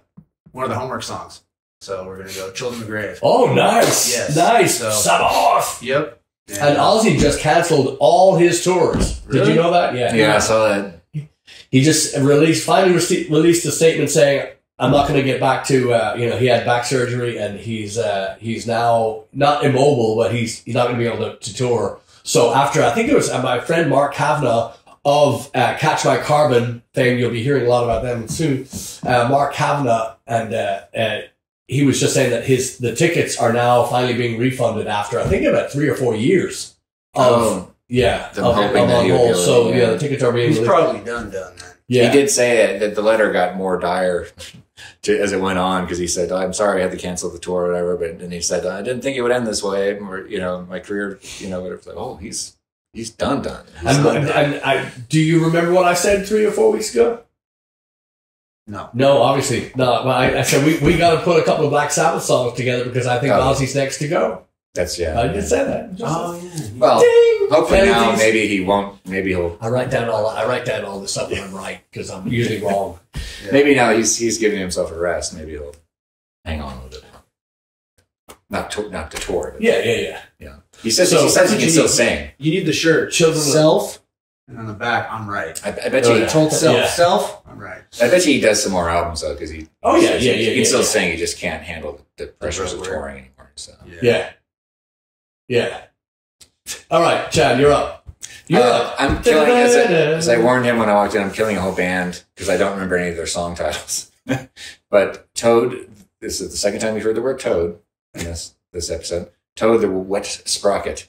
one of the homework songs. So we're gonna go "Children of the Grave." Oh, nice. Yes. Nice. So- off. Yep. And Ozzy just canceled all his tours. Did Really? you know that? Yeah. Yeah, I saw that. He just released finally rece- released a statement saying, "I'm not going to get back to uh, you know he had back surgery and he's uh, he's now not immobile, but he's he's not going to be able to, to tour." So after I think it was uh, my friend Mark Kavanagh of uh, Catch My Carbon fame, you'll be hearing a lot about them soon. Uh, Mark Kavanagh and uh, uh, he was just saying that his the tickets are now finally being refunded after I think about three or four years of Oh, yeah of, hoping of that on hold. be So to- yeah, the tickets are being He's released. probably done done then. yeah. He did say it, that the letter got more dire to, as it went on because he said, "I'm sorry, I had to cancel the tour or whatever." But then he said, "I didn't think it would end this way." Or, you know, my career, you know, whatever. Like, oh, he's he's done, done. He's And, done, and, done. and I, do you remember what I said three or four weeks ago? No. No, obviously not. Well, I, I said we, we got to put a couple of Black Sabbath songs together because I think Oh. Ozzy's next to go. That's yeah. I did say that. Just- Oh yeah. Well, Ding! hopefully now maybe he won't. Maybe he'll. I write down all I write down all the stuff when I'm right because I'm usually wrong. Maybe now he's he's giving himself a rest. Maybe he'll hang on a little bit. Not to, not to tour. But Yeah, yeah, yeah. He says So, he says that's he can you still need. sing. You need the shirt. Children of- self, and on the back, I'm right. I, I bet Oh, you. yeah. Told self, Yeah. self, I'm right. I bet you he does some more albums though because he. Oh, yeah, he- yeah, He yeah, can yeah, still yeah. sing. He just can't handle the pressures of touring anymore. So. Yeah. Yeah. All right, Chad, you're up. You're Uh, up. I'm killing, as I, as I warned him when I walked in, I'm killing a whole band because I don't remember any of their song titles. but Toad, this is the second time you've heard the word Toad in this, this episode. Toad, the Wet Sprocket,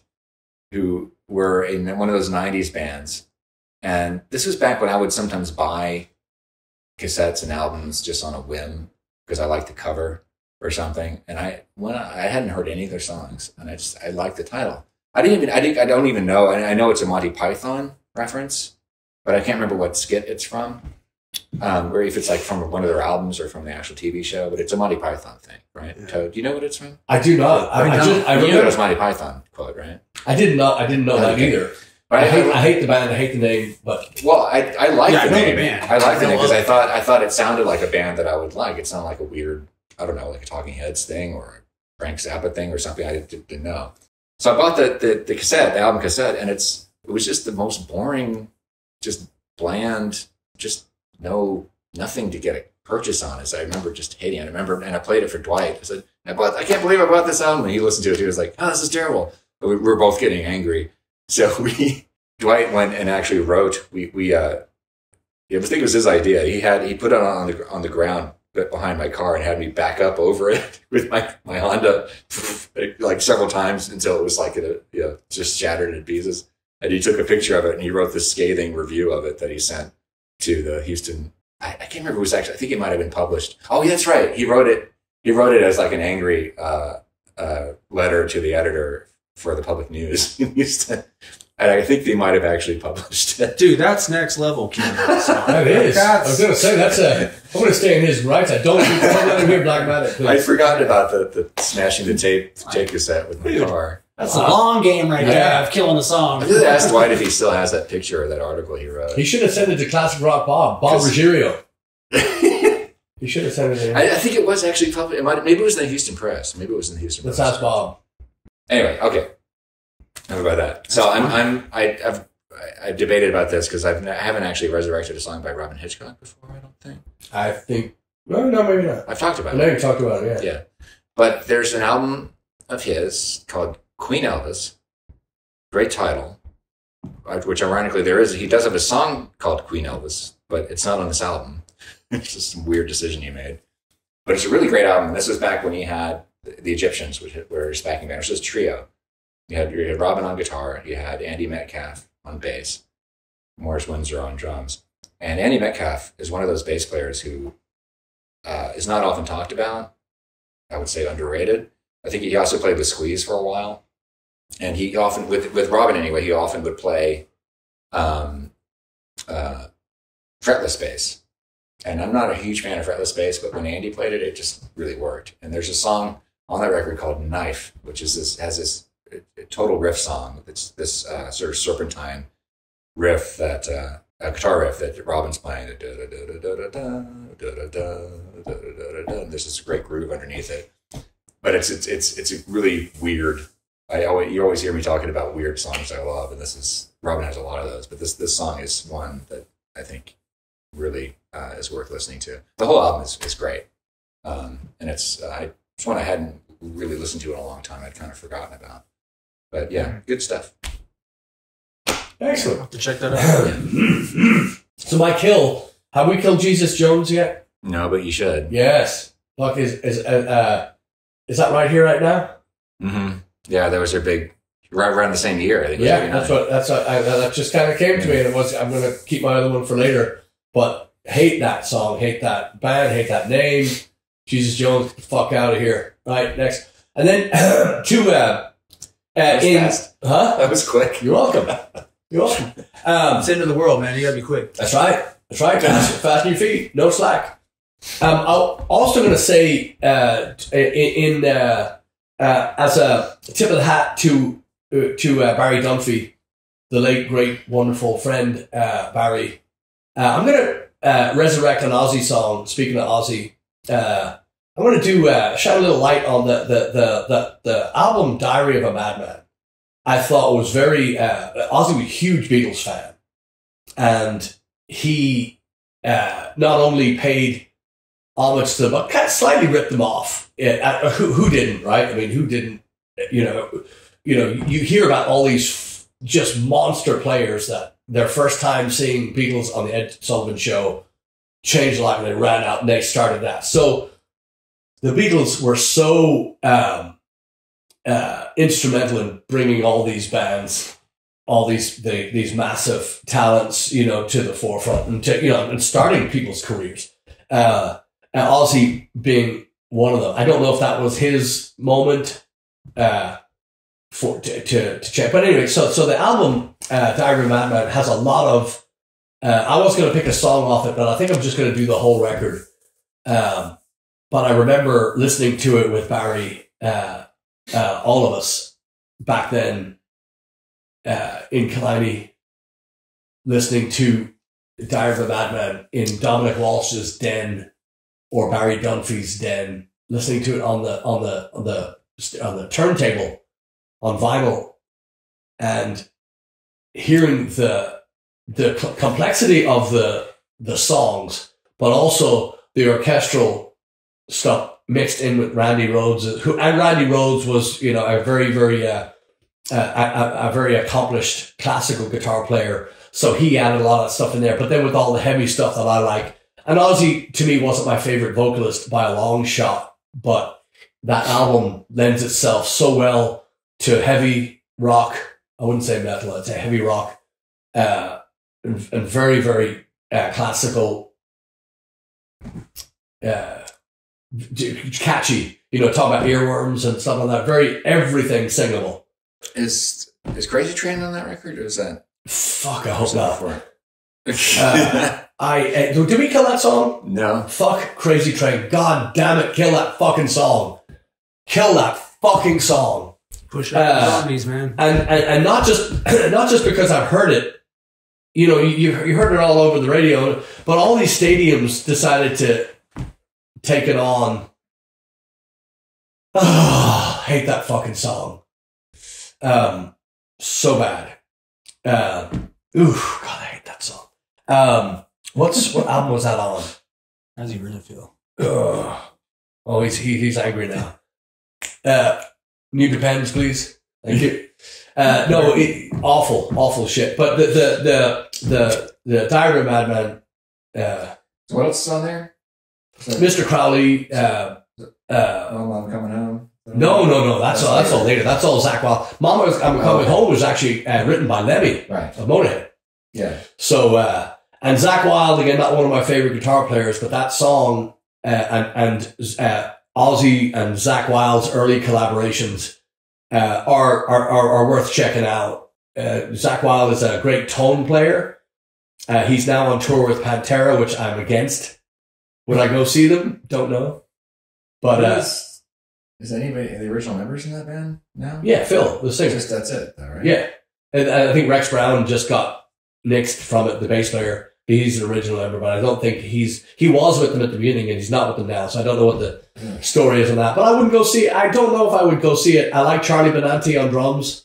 who were in one of those 90s bands. And this was back when I would sometimes buy cassettes and albums just on a whim because I liked the cover or something. And I when I, I hadn't heard any of their songs, and I just I liked the title. I didn't even I think I don't even know. I, I know it's a Monty Python reference, but I can't remember what skit it's from, um, or if it's like from one of their albums or from the actual TV show. But it's a Monty Python thing, right? Yeah. Toad, do you know what it's from? I do not. I, I just I you knew it was Monty Python quote, right? I did not. Know I didn't know that Okay. either. But I hate, I hate the band. I hate the name, but Well, I I like Yeah, the know the name. band. I like the name because I thought I thought it sounded like a band that I would like. It sounded like a weird, I don't know, like a Talking Heads thing or a Frank Zappa thing or something. I didn't, didn't know. So I bought the, the the cassette, the album cassette, and it's it was just the most boring, just bland, just no nothing to get a purchase on. As I remember just hating it. I remember, and I played it for Dwight. I said, I bought, I can't believe I bought this album. And he listened to it. He was like, Oh, this is terrible. But we were both getting angry. So we Dwight went and actually wrote. We we uh, I think it was his idea. He had he put it on the on the ground behind my car and had me back up over it with my my Honda like several times until it was like it you know just shattered in pieces. And he took a picture of it and he wrote this scathing review of it that he sent to the Houston. I, I can't remember. It was actually. I think it might have been published. Oh, yeah, that's right. He wrote it. He wrote it as like an angry uh, uh, letter to the editor for the public news in Houston. And I think they might have actually published it. Dude, that's next level, Ken. that is. I was going to say that's a. I'm going to stay in his rights. I don't, don't let him hear Black Magic. I Please. forgot about the, the smashing the tape tape cassette with my car. that's a long game right Yeah. there of killing a song. I really asked Dwight if he still has that picture or that article he wrote. He should have sent it to Classic Rock Bob, Bob Ruggiero. He should have sent it in. I, I think it was actually published. It might, maybe it was in the Houston Press. Maybe it was in the Houston Let's Press. ask Bob. Anyway, okay. Enough about that. So I'm, I'm, I, I've, I've debated about this because I've, I haven't actually resurrected a song by Robyn Hitchcock before. I don't think I think. No, no, maybe not. I've talked about I know it. you talked about it. Yeah. Yeah, but there's an album of his called Queen Elvis. Great title. which ironically there is. He does have a song called Queen Elvis, but it's not on this album. it's just some weird decision he made. But it's a really great album. This was back when he had the, Egyptians, which were his backing band, which was trio. You had, you had Robyn on guitar, you had Andy Metcalfe on bass, Morris Windsor on drums. And Andy Metcalfe is one of those bass players who uh, is not often talked about. I would say underrated. I think he also played with Squeeze for a while. And he often, with, with Robyn anyway, he often would play um, uh, fretless bass. And I'm not a huge fan of fretless bass, but when Andy played it, it just really worked. And there's a song on that record called Knife, which is this, has this uh, total riff song. It's this uh, sort of serpentine riff that uh, a guitar riff that Robyn's playing. There's this great groove underneath it, but it's it's it's it's a really weird. I always you always hear me talking about weird songs I love, and this is Robin has a lot of those, but this this song is one that I think really uh, is worth listening to. The whole album is is great, um, and it's uh, I, it's one I hadn't really listened to in a long time. I'd kind of forgotten about, but yeah, good stuff. Excellent. have to check that out. so my kill. Have we killed Jesus Jones yet? No, but you should. Yes. Fuck is is uh, uh, is that right here right now? hmm Yeah, that was their big right around the same year. I think. Yeah, that's what that's what I, that just kind of came to me, and it was I'm gonna keep my other one for later. But hate that song, hate that band, hate that name. Jesus Jones, get the fuck out of here. Right next, and then to uh, uh was in fast. huh? That was quick. You're welcome. You're welcome. Um, It's the end of the world, man. You gotta be quick. That's right. That's right. Fast, fast your feet. No slack. Um, I'm also going to say uh, in, in uh, uh, as a tip of the hat to uh, to uh, Barry Dunphy, the late great wonderful friend uh, Barry. Uh, I'm going to uh, resurrect an Ozzy song. Speaking of Ozzy, uh, I'm going to do uh, shine a little light on the the, the the the album Diary of a Madman. I thought was very uh, Ozzy was a huge Beatles fan, and he uh, not only paid homage to them, but kind of slightly ripped them off. Uh, who who didn't, right? I mean, who didn't? You know, you know, you hear about all these just monster players that their first time seeing Beatles on the Ed Sullivan Show changed a lot, when they ran out and they started that. So the Beatles were so um, uh, instrumental in bringing all these bands all these the, these massive talents, you know, to the forefront and to you know and starting people's careers. Uh, and Ozzy being one of them. I don't know if that was his moment uh, for to, to to check. But anyway, so so the album uh, Diary of Madman has a lot of. Uh, I was going to pick a song off it, but I think I'm just going to do the whole record. Um, but I remember listening to it with Barry, uh, uh, all of us back then uh, in Killiney listening to Diary of a Madman in Dominic Walsh's den or Barry Dunphy's den, listening to it on the on the on the on the turntable on vinyl, and hearing the the complexity of the the songs, but also the orchestral stuff mixed in with Randy Rhoads, who and Randy Rhoads was you know a very very uh, a, a, a very accomplished classical guitar player. So he added a lot of stuff in there. But then with all the heavy stuff that I like, and Ozzy to me wasn't my favorite vocalist by a long shot, but that album lends itself so well to heavy rock. I wouldn't say metal; I'd say heavy rock, uh, and, and very, very uh, classical, uh, catchy. You know, talk about earworms and stuff like that. Very everything singable. Is is Crazy Train on that record, or is that? Fuck, I or hope not. before? Uh, I uh, did we kill that song? no. Fuck Crazy Train. God damn it, kill that fucking song. Kill that fucking song. Push Uh, up the zombies, man. And, and and not just not just because I've heard it. You know, you you heard it all over the radio, but all these stadiums decided to take it on. Oh, hate that fucking song. Um, so bad. Um, oof, God, I hate that song. Um, what's what album was that on? How does he really feel? Ugh. Oh, he's he, he's angry now. Uh, new depends, please. Thank you. Uh, no, it, awful, awful shit. But the the the the, the Diary of a Madman, uh, what else is on there? Mr. Crowley. Uh, uh, oh, I'm coming home. no, no, no. That's all. That's all later. That's all Zakk Wylde. Mama's I'm coming Oh. home was actually uh, written by Lemmy Right. of Motorhead. Yeah. So uh, and Zakk Wylde again, not one of my favorite guitar players, but that song uh, and and uh, Ozzy and Zakk Wylde's early collaborations uh, are, are are worth checking out. Uh, Zakk Wylde is a great tone player. Uh, he's now on tour with Pantera, which I'm against. Would I go see them? Don't know. But uh, is, is anybody the original members in that band now? yeah, Phil, the singer. Just that's it, though, right? Yeah, and I think Rex Brown just got nixed from it. The bass player, he's an original member, but I don't think he's he was with them at the beginning and he's not with them now. So I don't know what the story is on that. But I wouldn't go see. it. I don't know if I would go see it. I like Charlie Benante on drums.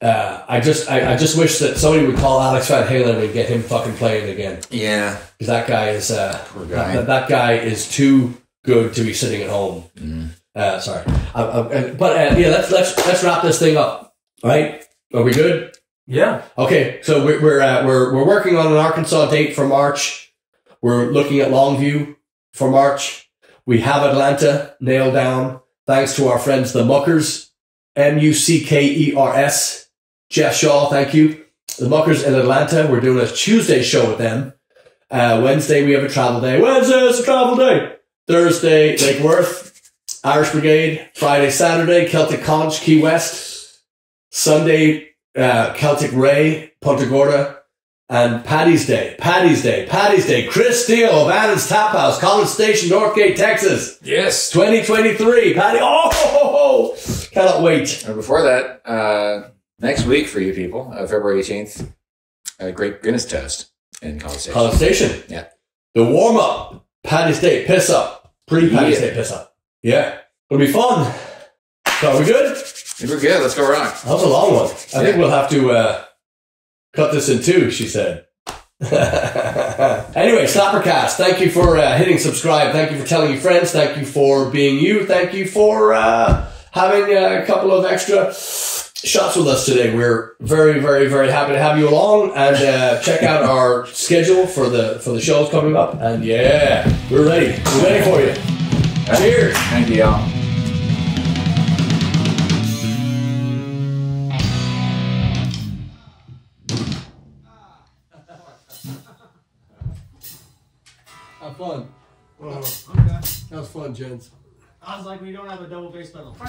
Uh, I just I, I just wish that somebody would call Alex Van Halen and get him fucking playing again Yeah. because that guy is uh, guy. That, that guy is too good to be sitting at home. Mm. Uh, sorry, I, I, but uh, yeah, let's let's let's wrap this thing up. All right, are we good? Yeah. Okay, so we're we're uh, we're we're working on an Arkansas date for March. We're looking at Longview for March. We have Atlanta nailed down thanks to our friends the Muckers, M U C K E R S. Jeff Shaw, thank you. The Muckers in Atlanta. We're doing a Tuesday show with them. Uh, Wednesday we have a travel day. Wednesday is a travel day. Thursday Lake Worth, Irish Brigade. Friday, Saturday Celtic College, Key West. Sunday uh, Celtic Ray, Punta Gorda, and Paddy's Day. Paddy's Day. Paddy's Day. Chris Steele of Annan's Tap House, College Station, Northgate, Texas. Yes. 2023. Paddy. Oh, ho, ho, ho. cannot wait. And before that, uh, next week for you people, uh, February 18th, uh, Great Guinness Toast in College Station. College Station. Yeah. The warm up. Paddy's Day. Piss up. Pre Paddy's Yeah. Day. Piss up. Yeah. It'll be fun. So are we good? Think We're good. Let's go rock. That was a long one. I think we'll have to uh, cut this in two, she said. anyway, Slappercast, thank you for uh, hitting subscribe. Thank you for telling your friends. Thank you for being you. Thank you for uh, having uh, a couple of extra shots with us today. We're very, very, very happy to have you along and uh, check out our schedule for the for the shows coming up. And yeah, we're ready. We're ready for you. Cheers. Thank you, y'all. Have fun. Oh, Okay. That was fun, gents. I was like, we don't have a double bass pedal.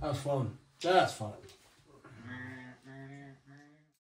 That was fun. That's fun.